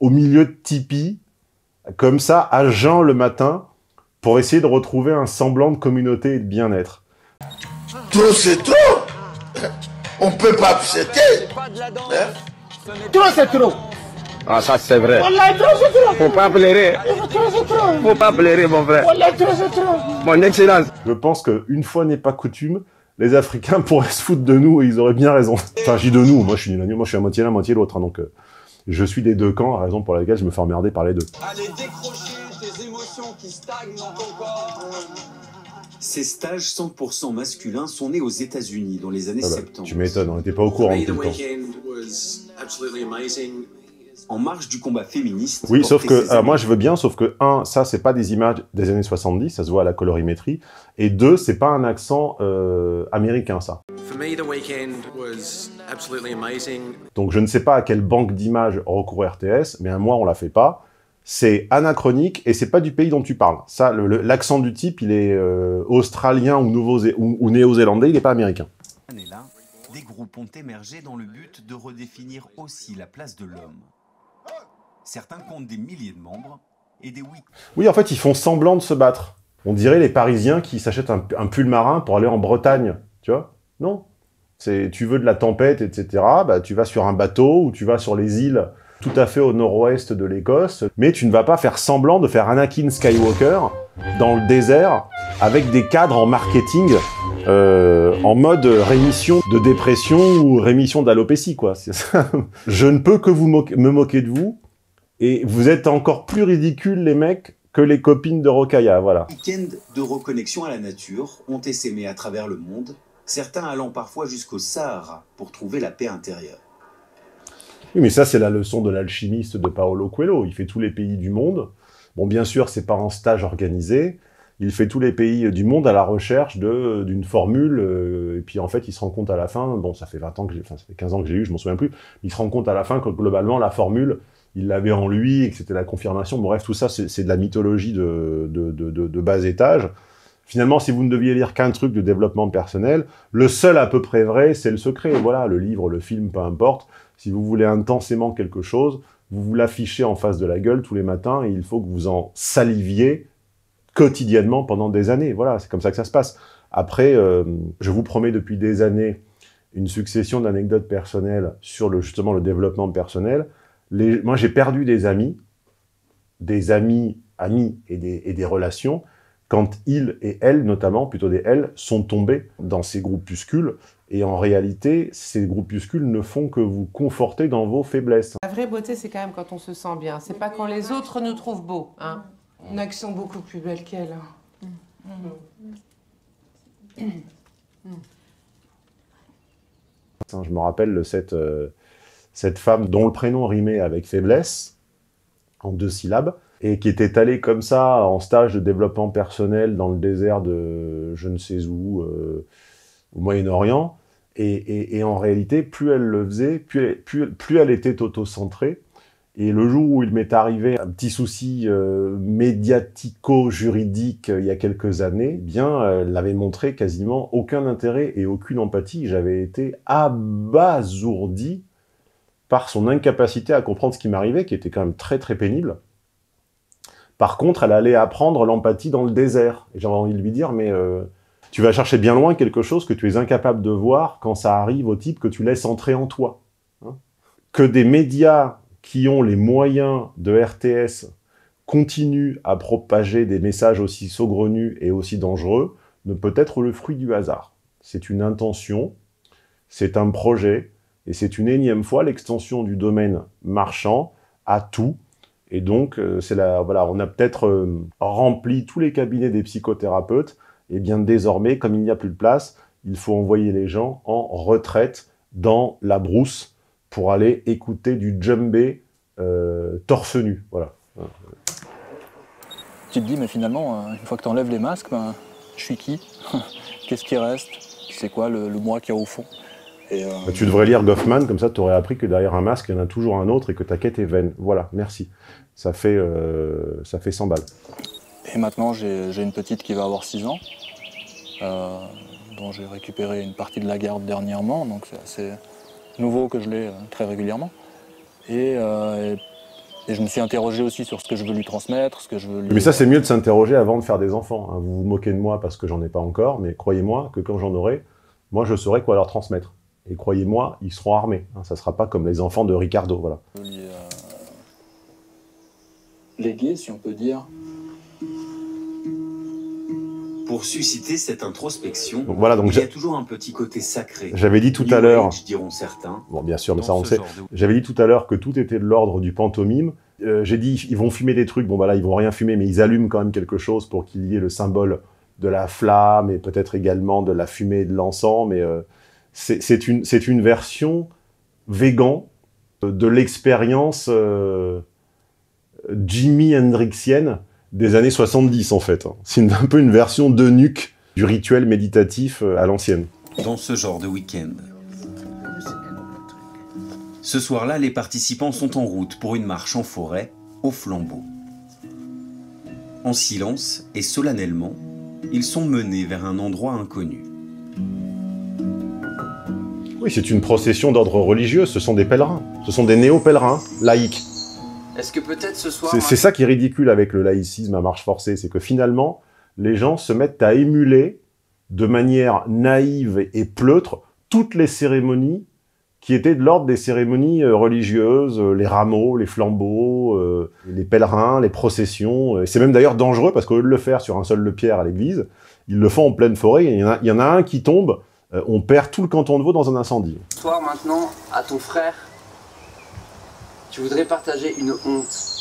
au milieu de tipis, comme ça, à jeun le matin, pour essayer de retrouver un semblant de communauté et de bien-être. Trop, c'est trop. On peut pas accepter. Hein? Trop, c'est trop. Ah, ça c'est vrai. Wallah, trop, c'est trop. Faut pas pleurer. Trop, c'est trop. Faut pas pleurer, mon frère. Wallah, trop, c'est trop. Mon excellence. Je pense qu'une fois n'est pas coutume, les Africains <laughs> pourraient se foutre de nous et ils auraient bien raison. Enfin, je dis de nous, moi je suis, une- moi, je suis à moitié l'un, moitié l'autre, hein, donc euh, je suis des deux camps, raison pour laquelle je me fais emmerder par les deux. Allez décrocher tes émotions qui stagnent dans ton corps. Ces stages 100% masculins sont nés aux États-Unis dans les années Ah bah, 70. tu m'étonnes, on n'était pas au courant tout le temps. En marge du combat féministe. Oui, sauf que, euh, moi je veux bien, sauf que, un, ça c'est pas des images des années 70, ça se voit à la colorimétrie, et deux, c'est pas un accent euh, américain ça. For me, the weekend was absolutely amazing. Donc je ne sais pas à quelle banque d'images recourt RTS, mais un mois on la fait pas. C'est anachronique et c'est pas du pays dont tu parles. Ça, l'accent du type, il est euh, australien ou, nouveau ou, ou néo-zélandais, il n'est pas américain. Groupes ont émergé dans le but de redéfinir aussi la place de l'homme. Certains comptent des milliers de membres et des week Oui, en fait, ils font semblant de se battre. On dirait les Parisiens qui s'achètent un, un pull marin pour aller en Bretagne, tu vois? Non. C'est, tu veux de la tempête, etc. Bah, tu vas sur un bateau ou tu vas sur les îles tout à fait au nord-ouest de l'Écosse, mais tu ne vas pas faire semblant de faire Anakin Skywalker dans le désert avec des cadres en marketing euh, en mode rémission de dépression ou rémission d'alopécie, quoi. Ça. <laughs> Je ne peux que vous me moquer de vous, et vous êtes encore plus ridicules, les mecs, que les copines de Rokaya, voilà. week-ends de reconnexion à la nature ont essaimé à travers le monde, certains allant parfois jusqu'au Sahara pour trouver la paix intérieure. Oui, mais ça, c'est la leçon de l'alchimiste de Paolo Coelho. Il fait tous les pays du monde. Bon, bien sûr, c'est pas en stage organisé. Il fait tous les pays du monde à la recherche d'une formule. euh, et puis, en fait, il se rend compte à la fin, bon, ça fait 20 ans que ça fait 15 ans que j'ai eu, je m'en souviens plus. Il se rend compte à la fin que globalement, la formule, il l'avait en lui et que c'était la confirmation. Bon, bref, tout ça, c'est de la mythologie de, de, de, de- de bas étage. Finalement, si vous ne deviez lire qu'un truc de développement personnel, le seul à peu près vrai, c'est le secret. Voilà, le livre, le film, peu importe. Si vous voulez intensément quelque chose, vous vous l'affichez en face de la gueule tous les matins et il faut que vous en saliviez quotidiennement pendant des années. Voilà, c'est comme ça que ça se passe. Après, euh, je vous promets depuis des années une succession d'anecdotes personnelles sur le, justement le développement personnel. Moi, j'ai perdu des amis, des amis, amis et des, et des relations, quand ils et elles, notamment, plutôt des elles, sont tombés dans ces groupuscules. Et en réalité, ces groupuscules ne font que vous conforter dans vos faiblesses. La vraie beauté, c'est quand même quand on se sent bien. C'est pas quand les autres nous trouvent beaux. Hein. Il y en a qui sont beaucoup plus belles qu'elle. Je me rappelle cette, euh, cette femme dont le prénom rimait avec faiblesse, en deux syllabes, et qui était allée comme ça en stage de développement personnel dans le désert de je ne sais où, euh, au Moyen-Orient. Et en réalité, plus elle le faisait, plus elle, plus, plus elle était auto-centrée. Et le jour où il m'est arrivé un petit souci euh, médiatico-juridique euh, il y a quelques années, eh bien, elle n'avait montré quasiment aucun intérêt et aucune empathie. J'avais été abasourdi par son incapacité à comprendre ce qui m'arrivait, qui était quand même très très pénible. Par contre, elle allait apprendre l'empathie dans le désert. Et j'avais envie de lui dire, mais euh, tu vas chercher bien loin quelque chose que tu es incapable de voir quand ça arrive au type que tu laisses entrer en toi. hein. que des médias qui ont les moyens de RTS continuent à propager des messages aussi saugrenus et aussi dangereux ne peut être le fruit du hasard. C'est une intention, c'est un projet, et c'est une énième fois l'extension du domaine marchand à tout. Et donc, euh, c'est la, voilà, on a peut-être euh, rempli tous les cabinets des psychothérapeutes, et bien désormais, comme il n'y a plus de place, il faut envoyer les gens en retraite dans la brousse pour aller écouter du djembé euh, torse nu. Voilà. Tu te dis, mais finalement, euh, une fois que tu enlèves les masques, ben, je suis qui? <laughs> Qu'est-ce qui reste? C'est quoi le, le moi qui est au fond? Et, euh, Bah, tu devrais lire Goffman, comme ça tu aurais appris que derrière un masque, il y en a toujours un autre et que ta quête est vaine. Voilà, merci. Ça fait, euh, ça fait 100 balles. et maintenant, j'ai j'ai une petite qui va avoir 6 ans, euh, dont j'ai récupéré une partie de la garde dernièrement, donc c'est assez nouveau que je l'ai euh, très régulièrement. Et, euh, et- et je me suis interrogé aussi sur ce que je veux lui transmettre, ce que je veux lui... Mais ça, c'est mieux de s'interroger avant de faire des enfants. hein. Vous vous moquez de moi parce que j'en ai pas encore, mais croyez-moi que quand j'en aurai, moi, je saurai quoi leur transmettre. Et croyez-moi, ils seront armés. hein. Ça sera pas comme les enfants de Ricardo, voilà. euh, léguer, si on peut dire. Pour susciter cette introspection, Donc voilà, donc il y a toujours un petit côté sacré. J'avais dit tout New à l'heure- diront certains. Bon, bien sûr, mais ça, on le sait. de- J'avais dit tout à l'heure que tout était de l'ordre du pantomime. Euh, J'ai dit, ils vont fumer des trucs. Bon, bah là, ils vont rien fumer, mais ils allument quand même quelque chose pour qu'il y ait le symbole de la flamme et peut-être également de la fumée et de l'encens. Mais euh, c'est c'est une, c'est une version végan euh, de l'expérience euh, Jimi Hendrixienne des années 70, en fait. C'est une- un peu une version de nuque du rituel méditatif euh, à l'ancienne. dans ce genre de week-end. Ce soir-là, les participants sont en route pour une marche en forêt, au flambeau. En silence et solennellement, ils sont menés vers un endroit inconnu. Oui, c'est une procession d'ordre religieux, ce sont des pèlerins. Ce sont des néo-pèlerins, laïcs. Est-ce que peut-être ce soir... C'est ça qui est ridicule avec le laïcisme à marche forcée, c'est que finalement, les gens se mettent à émuler de manière naïve et pleutre toutes les cérémonies qui étaient de l'ordre des cérémonies euh, religieuses, euh, les rameaux, les flambeaux, euh, les pèlerins, les processions. C'est même d'ailleurs dangereux parce qu'au lieu de le faire sur un sol de pierre à l'église, ils le font en pleine forêt. Il y en a, il y en a un qui tombe, on perd tout le canton de Vaud dans un incendie. soir maintenant à ton frère, tu voudrais partager une honte.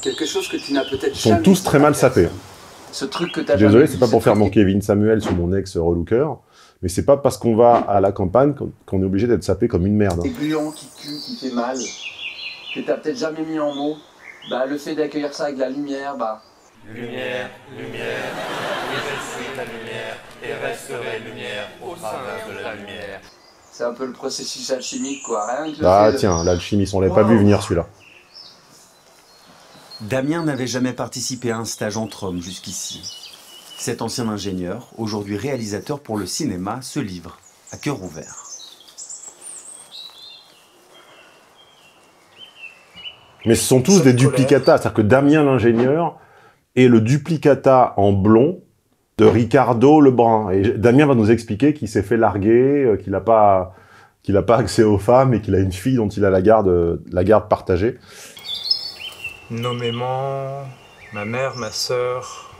Quelque chose que tu n'as peut-être Ils sont jamais tous très mal sapés. Ce truc que tu as Désolé, c'est pas pour faire mon Kevin Samuel sous mon ex relooker, mais c'est pas parce qu'on va à la campagne qu'on est obligé d'être sapé comme une merde. gluants qui tue, qui fait mal, que t'as peut-être jamais mis en mots, bah le fait d'accueillir ça avec la lumière, bah. Lumière, lumière, je suis la lumière, et resterai lumière au travers de la lumière. C'est un peu le processus alchimique quoi, rien que Ah fait tiens, l'alchimiste, on l'avait pas vu venir celui-là. Damien n'avait jamais participé à un stage entre hommes jusqu'ici. Cet ancien ingénieur, aujourd'hui réalisateur pour le cinéma, se livre à cœur ouvert. Mais ce sont tous des duplicata. C'est-à-dire que Damien l'ingénieur est le duplicata en blond de Ricardo Lebrun. Et Damien va nous expliquer qu'il s'est fait larguer, euh, qu'il n'a pas, qu'il n'a pas accès aux femmes et qu'il a une fille dont il a la garde, la garde partagée. Nommément ma mère, ma sœur,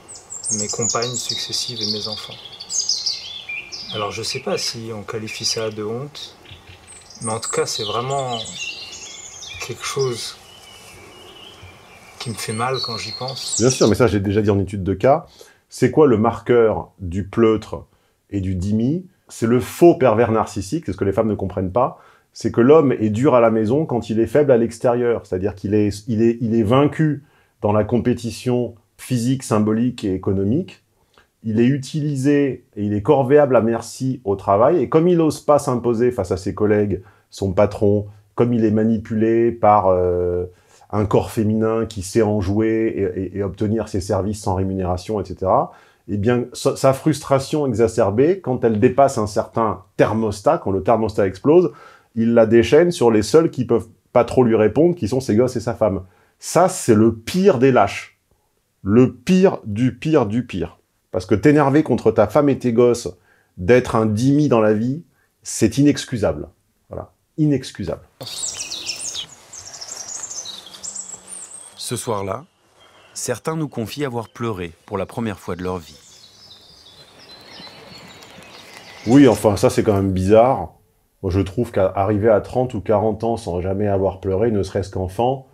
mes compagnes successives et mes enfants. Alors je sais pas si on qualifie ça de honte, mais en tout cas c'est vraiment quelque chose qui me fait mal quand j'y pense. Bien sûr, mais ça j'ai déjà dit en étude de cas. C'est quoi le marqueur du pleutre et du dimi? C'est le faux pervers narcissique, c'est ce que les femmes ne comprennent pas. C'est que l'homme est dur à la maison quand il est faible à l'extérieur. C'est-à-dire qu'il est, il est, il est vaincu dans la compétition physique, symbolique et économique. Il est utilisé et il est corvéable à merci au travail. Et comme il n'ose pas s'imposer face à ses collègues, son patron, comme il est manipulé par euh, un corps féminin qui sait en jouer et, obtenir ses services sans rémunération, etc., eh bien, sa, sa frustration exacerbée, quand elle dépasse un certain thermostat, quand le thermostat explose, il la déchaîne sur les seuls qui peuvent pas trop lui répondre, qui sont ses gosses et sa femme. Ça, c'est le pire des lâches. Le pire du pire du pire. Parce que t'énerver contre ta femme et tes gosses, d'être un dimi dans la vie, c'est inexcusable. Voilà. Inexcusable. Ce soir-là, certains nous confient avoir pleuré pour la première fois de leur vie. Oui, enfin, ça c'est quand même bizarre. Je trouve qu'arriver à 30 ou 40 ans sans jamais avoir pleuré, ne serait-ce qu'enfant,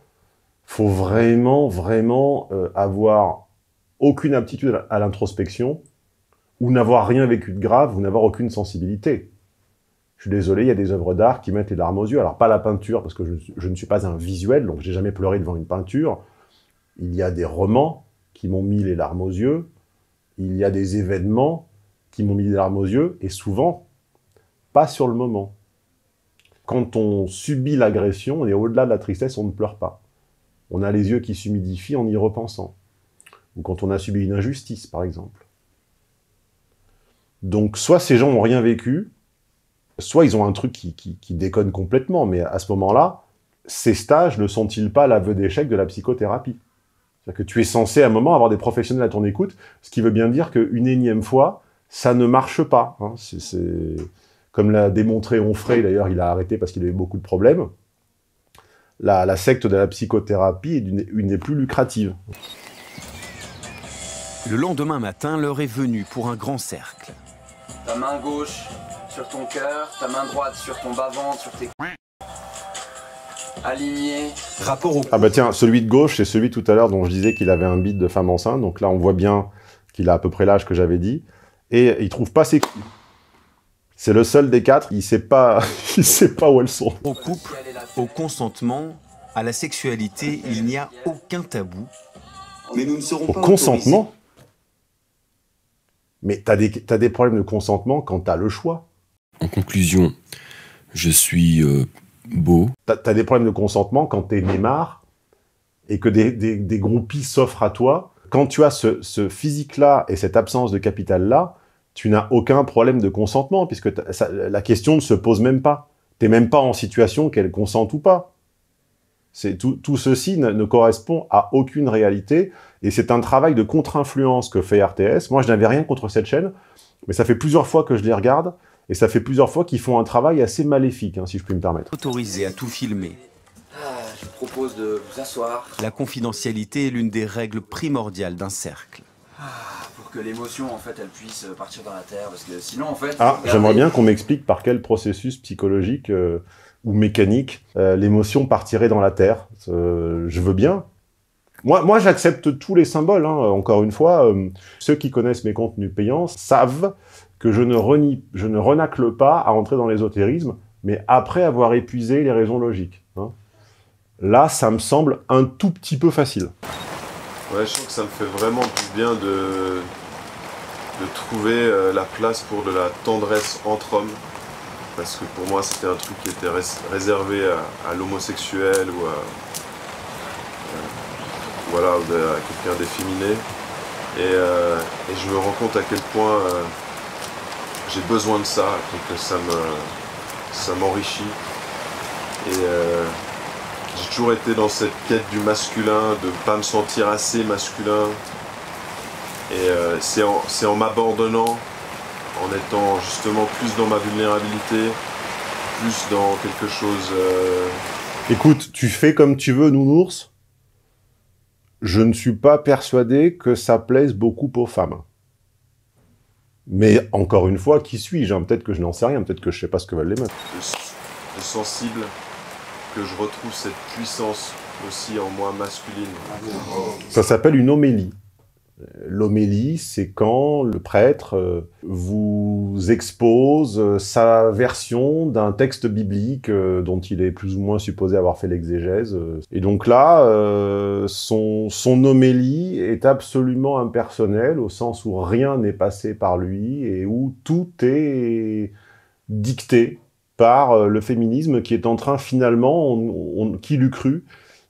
faut vraiment, vraiment euh, avoir aucune aptitude à l'introspection, ou n'avoir rien vécu de grave, ou n'avoir aucune sensibilité. Je suis désolé, il y a des œuvres d'art qui mettent les larmes aux yeux. Alors, pas la peinture, parce que je, ne suis pas un visuel, donc j'ai jamais pleuré devant une peinture. Il y a des romans qui m'ont mis les larmes aux yeux. Il y a des événements qui m'ont mis les larmes aux yeux, et souvent, pas sur le moment. Quand on subit l'agression, on est au-delà de la tristesse, on ne pleure pas. On a les yeux qui s'humidifient en y repensant. Ou quand on a subi une injustice, par exemple. Donc, soit ces gens n'ont rien vécu, soit ils ont un truc qui, qui, qui déconne complètement, mais à ce moment-là, ces stages ne sont-ils pas l'aveu d'échec de la psychothérapie? C'est-à-dire que tu es censé à un moment avoir des professionnels à ton écoute, ce qui veut bien dire qu'une énième fois, ça ne marche pas. Hein. C'est comme l'a démontré Onfray, d'ailleurs, il a arrêté parce qu'il avait beaucoup de problèmes. La, la secte de la psychothérapie est une, une des plus lucratives. Le lendemain matin, l'heure est venue pour un grand cercle. Ta main gauche sur ton cœur, ta main droite sur ton bas-ventre, sur tes... Aligné. Rapport au... Ah bah tiens, celui de gauche, c'est celui tout à l'heure dont je disais qu'il avait un bide de femme enceinte. Donc là, on voit bien qu'il a à peu près l'âge que j'avais dit. Et il trouve pas ses couilles. C'est le seul des quatre, il sait pas, <laughs> il sait pas où elles sont. Au couple, au consentement, à la sexualité, il n'y a aucun tabou. Mais nous ne serons Au pas consentement Mais t'as des, t'as des problèmes de consentement quand t'as le choix. En conclusion, je suis euh, beau. T'as as des problèmes de consentement quand t'es Neymar et que des, groupies s'offrent à toi. Quand tu as ce, physique-là et cette absence de capital-là, tu n'as aucun problème de consentement, puisque la question ne se pose même pas. Tu n'es même pas en situation qu'elle consente ou pas. C'est tout, tout ceci ne, ne, correspond à aucune réalité, et c'est un travail de contre-influence que fait RTS. Moi, je n'avais rien contre cette chaîne, mais ça fait plusieurs fois que je les regarde, et ça fait plusieurs fois qu'ils font un travail assez maléfique, hein, si je puis me permettre. Autorisé à tout filmer. Ah, je vous propose de vous asseoir. La confidentialité est l'une des règles primordiales d'un cercle. Ah, pour que l'émotion, en fait, elle puisse partir dans la terre, parce que sinon, en fait... Ah, j'aimerais bien qu'on m'explique par quel processus psychologique euh, ou mécanique euh, l'émotion partirait dans la terre. Euh, je veux bien. Moi, moi j'accepte tous les symboles, hein. encore une fois. euh, ceux qui connaissent mes contenus payants savent que je ne, renie, je ne renacle pas à entrer dans l'ésotérisme, mais après avoir épuisé les raisons logiques. hein. Là, ça me semble un tout petit peu facile. Ouais, je sens que ça me fait vraiment du bien de, de trouver euh, la place pour de la tendresse entre hommes. Parce que pour moi, c'était un truc qui était réservé à, l'homosexuel ou à, euh, voilà, ou à quelqu'un d'efféminé. Et, euh, et je me rends compte à quel point euh, j'ai besoin de ça et que ça me ça m'enrichit. Et euh, j'ai toujours été dans cette quête du masculin, de ne pas me sentir assez masculin. Et euh, c'est en, en m'abandonnant, en étant justement plus dans ma vulnérabilité, plus dans quelque chose. euh, Écoute, tu fais comme tu veux, nounours. Je ne suis pas persuadé que ça plaise beaucoup aux femmes. Mais encore une fois, qui suis-je hein? Peut-être que je n'en sais rien, peut-être que je sais pas ce que veulent les meufs. de sensible, que je retrouve cette puissance aussi en moi masculine. Ça s'appelle une homélie. L'homélie, c'est quand le prêtre euh, vous expose euh, sa version d'un texte biblique euh, dont il est plus ou moins supposé avoir fait l'exégèse. Et donc là, son, homélie est absolument impersonnelle, au sens où rien n'est passé par lui et où tout est dicté par le féminisme qui est en train finalement, on, on- qui cru,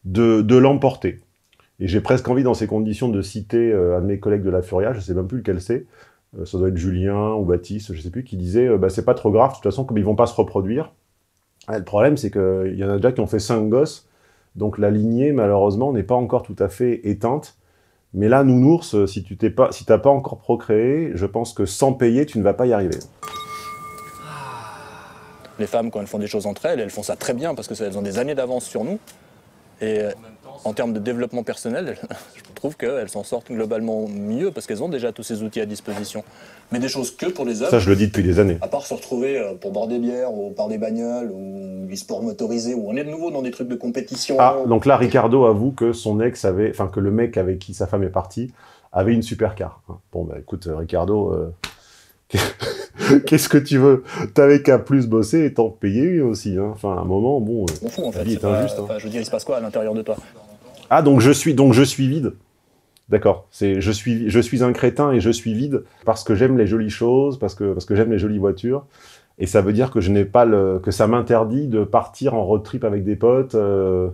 de l'emporter. Et j'ai presque envie, dans ces conditions, de citer euh, un de mes collègues de la Furia, je sais même plus lequel c'est, euh, ça doit être Julien ou Baptiste, je sais plus, qui disait euh, bah, c'est pas trop grave, de toute façon, comme ils vont pas se reproduire. Le problème, c'est qu'il y en a déjà qui ont fait cinq gosses, donc la lignée, malheureusement, n'est pas encore tout à fait éteinte. Mais là, nounours, si tu t'es pas, encore procréé, je pense que sans payer, tu ne vas pas y arriver. Les femmes, quand elles font des choses entre elles, elles font ça très bien parce qu'elles ont des années d'avance sur nous. En termes de développement personnel, <laughs> je trouve qu'elles s'en sortent globalement mieux parce qu'elles ont déjà tous ces outils à disposition. Mais des choses que pour les hommes. Ça, je le dis depuis des années. À part se retrouver euh, pour boire des bières ou par des bagnoles ou du sport motorisé, où on est de nouveau dans des trucs de compétition. Ah, donc là, Ricardo avoue que son ex avait, enfin que le mec avec qui sa femme est partie avait une supercar. hein. Bon, bah écoute, euh, Ricardo, euh, <laughs> qu'est-ce que tu veux? T'avais qu'à plus bosser et t'en payer aussi. hein. Enfin, à un moment, bon, euh, On fout en la fait. vie c'est est pas- injuste. hein. je veux dire, il se passe quoi à l'intérieur de toi? Ah, donc je suis, donc je suis vide. D'accord. C'est, je suis, je suis un crétin et je suis vide parce que j'aime les jolies choses, parce que, parce que j'aime les jolies voitures. Et ça veut dire que je n'ai pas le, que ça m'interdit de partir en road trip avec des potes. euh.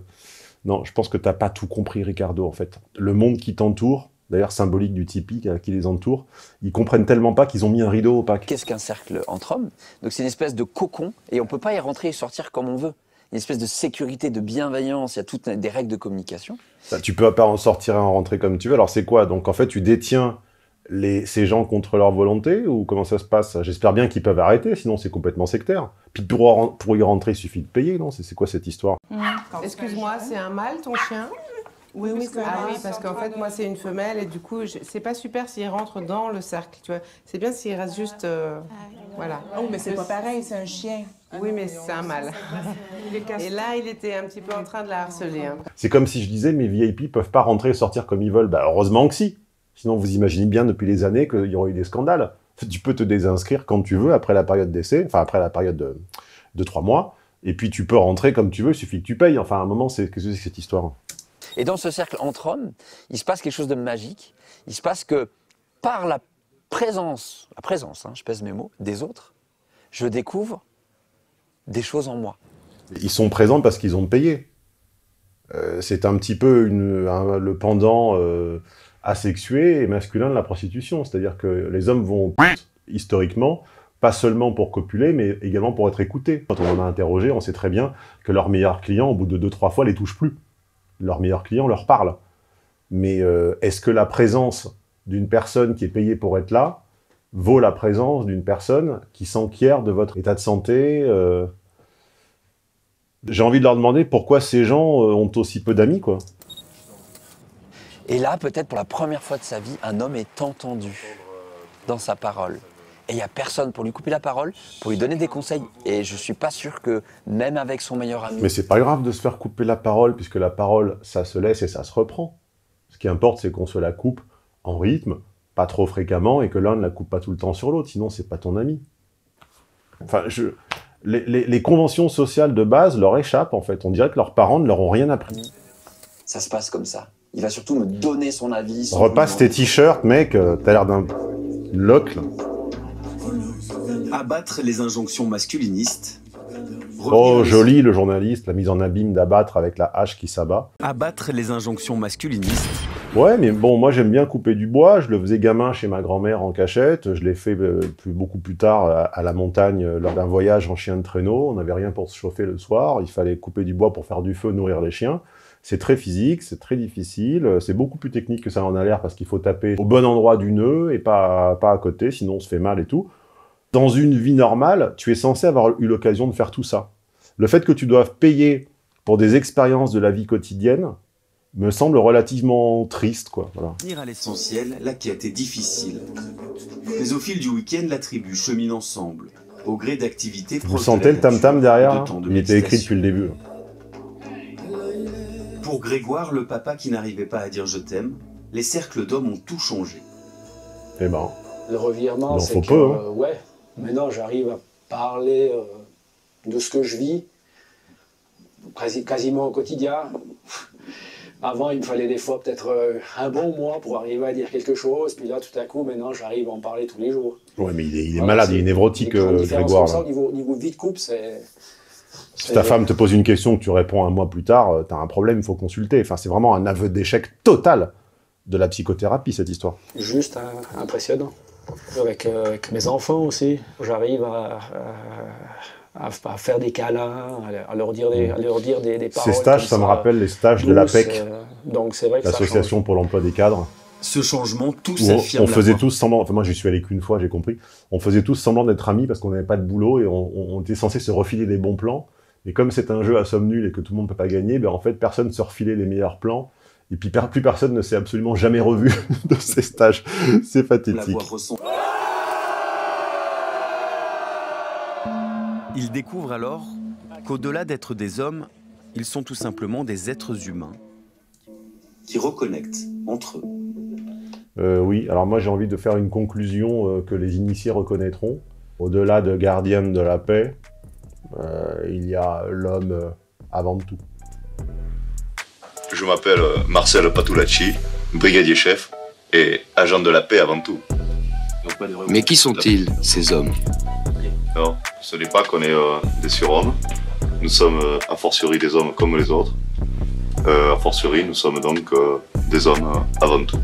Non, je pense que t'as pas tout compris, Ricardo, en fait. Le monde qui t'entoure, d'ailleurs symbolique du Tipeee qui les entoure, ils comprennent tellement pas qu'ils ont mis un rideau opaque. Qu'est-ce qu'un cercle entre hommes? Donc c'est une espèce de cocon et on peut pas y rentrer et sortir comme on veut. Une espèce de sécurité, de bienveillance, il y a toutes des règles de communication. Ça, tu peux pas en sortir et en rentrer comme tu veux. Alors c'est quoi? Donc en fait, tu détiens les, ces gens contre leur volonté ou comment ça se passe? J'espère bien qu'ils peuvent arrêter, sinon c'est complètement sectaire. Puis pour, pour y rentrer, il suffit de payer, non? C'est c'est quoi cette histoire? Excuse-moi, c'est un mâle ton chien? Oui, oui, c'est un Ah oui, parce qu'en fait, moi, c'est une femelle et du coup, je- c'est pas super s'il rentre dans le cercle, tu vois. C'est bien s'il reste juste. euh, Voilà. Oh, mais c'est pas pareil, c'est un chien. Oui, mais c'est un mâle. Et là, il était un petit peu en train de la harceler. hein. C'est comme si je disais, mes VIP peuvent pas rentrer et sortir comme ils veulent. Bah heureusement que si. Sinon, vous imaginez bien depuis les années qu'il y aurait eu des scandales. Tu peux te désinscrire quand tu veux après la période d'essai, enfin après la période de, de trois mois, et puis tu peux rentrer comme tu veux, il suffit que tu payes. Enfin, à un moment, c'est qu'est-ce que c'est que cette histoire? Et dans ce cercle entre hommes, il se passe quelque chose de magique. Il se passe que par la présence, la présence, hein, je pèse mes mots, des autres, je découvre des choses en moi. Ils sont présents parce qu'ils ont payé. Euh, c'est un petit peu le pendant euh, asexué et masculin de la prostitution. C'est-à-dire que les hommes vont, historiquement, pas seulement pour copuler, mais également pour être écoutés. Quand on en a interrogé, on sait très bien que leurs meilleurs clients, au bout de deux, trois fois, les touchent plus. Leurs meilleurs clients leur parlent. Mais euh, est-ce que la présence d'une personne qui est payée pour être là vaut la présence d'une personne qui s'enquiert de votre état de santé euh, j'ai envie de leur demander pourquoi ces gens euh, ont aussi peu d'amis, quoi. Et là, peut-être pour la première fois de sa vie, un homme est entendu dans sa parole. Et il n'y a personne pour lui couper la parole, pour lui donner des conseils. Et je suis pas sûr que même avec son meilleur ami. Mais c'est pas grave de se faire couper la parole, puisque la parole, ça se laisse et ça se reprend. Ce qui importe, c'est qu'on se la coupe en rythme, pas trop fréquemment, et que l'un ne la coupe pas tout le temps sur l'autre, sinon c'est pas ton ami. Enfin, je... les, les- les conventions sociales de base leur échappent, en fait. On dirait que leurs parents ne leur ont rien appris. Ça se passe comme ça. Il va surtout me donner son avis. son Repasse tes t-shirts, mec, euh, t'as l'air d'un loc, là. Abattre les injonctions masculinistes. Oh, joli, le journaliste, la mise en abîme d'abattre avec la hache qui s'abat. Abattre les injonctions masculinistes, Ouais, mais bon, moi j'aime bien couper du bois. Je le faisais gamin chez ma grand-mère en cachette. Je l'ai fait euh, plus, beaucoup plus tard à, à la montagne euh, lors d'un voyage en chien de traîneau. On n'avait rien pour se chauffer le soir. Il fallait couper du bois pour faire du feu, nourrir les chiens. C'est très physique, c'est très difficile. euh, C'est beaucoup plus technique que ça en a l'air parce qu'il faut taper au bon endroit du nœud et pas, pas à côté, sinon on se fait mal et tout. Dans une vie normale, tu es censé avoir eu l'occasion de faire tout ça. Le fait que tu doives payer pour des expériences de la vie quotidienne, me semble relativement triste, quoi. Voilà. Venir à Essentiel, la quête est difficile. Mais au fil du week-end, la tribu chemine ensemble, au gré d'activités Vous proches de sentez la le tam-tam derrière de hein temps de Il était écrit depuis le début. Pour Grégoire, le papa qui n'arrivait pas à dire je t'aime, les cercles d'hommes ont tout changé. Eh ben, Le revirement, Il en c'est faut que, peu, hein. euh, ouais, maintenant j'arrive à parler euh, de ce que je vis, quasi- quasiment au quotidien. <laughs> Avant, il me fallait des fois peut-être euh, un bon mois pour arriver à dire quelque chose, puis là, tout à coup, maintenant, j'arrive à en parler tous les jours. ouais, mais il est, il est Voilà, malade, il est névrotique, euh, Grégoire. au niveau, au niveau vie de couple, c'est... Si ta femme te pose une question que tu réponds un mois plus tard, euh, t'as un problème, il faut consulter. Enfin, c'est vraiment un aveu d'échec total de la psychothérapie, cette histoire. juste euh, impressionnant. Avec, euh, avec mes enfants aussi, j'arrive à, à- à- à faire des câlins, à leur dire des, à leur dire des, des paroles. Ces stages, ça me rappelle les stages de la douces, PEC, euh, donc c'est vrai que ça change. l'Association pour l'emploi des cadres. Ce changement, tout où on, s'affirme. on faisait tous semblant, enfin moi j'y suis allé qu'une fois, j'ai compris, on faisait tous semblant d'être amis parce qu'on n'avait pas de boulot et on était censé se refiler des bons plans. Et comme c'est un jeu à somme nulle et que tout le monde ne peut pas gagner, ben en fait personne ne se refilait les meilleurs plans. Et puis plus personne ne s'est absolument jamais revu <laughs> de ces stages. C'est pathétique. Ils découvrent alors qu'au-delà d'être des hommes, ils sont tout simplement des êtres humains. qui reconnectent entre eux. Euh, oui, alors moi j'ai envie de faire une conclusion euh, que les initiés reconnaîtront. Au-delà de gardienne de la paix, euh, il y a l'homme avant tout. Je m'appelle euh, Marcel Patulacci, brigadier chef et agent de la paix avant tout. Mais qui sont-ils, ces hommes? Non, ce n'est pas qu'on est euh, des surhommes. Nous sommes euh, a fortiori des hommes comme les autres. Euh, a fortiori, nous sommes donc euh, des hommes euh, avant tout.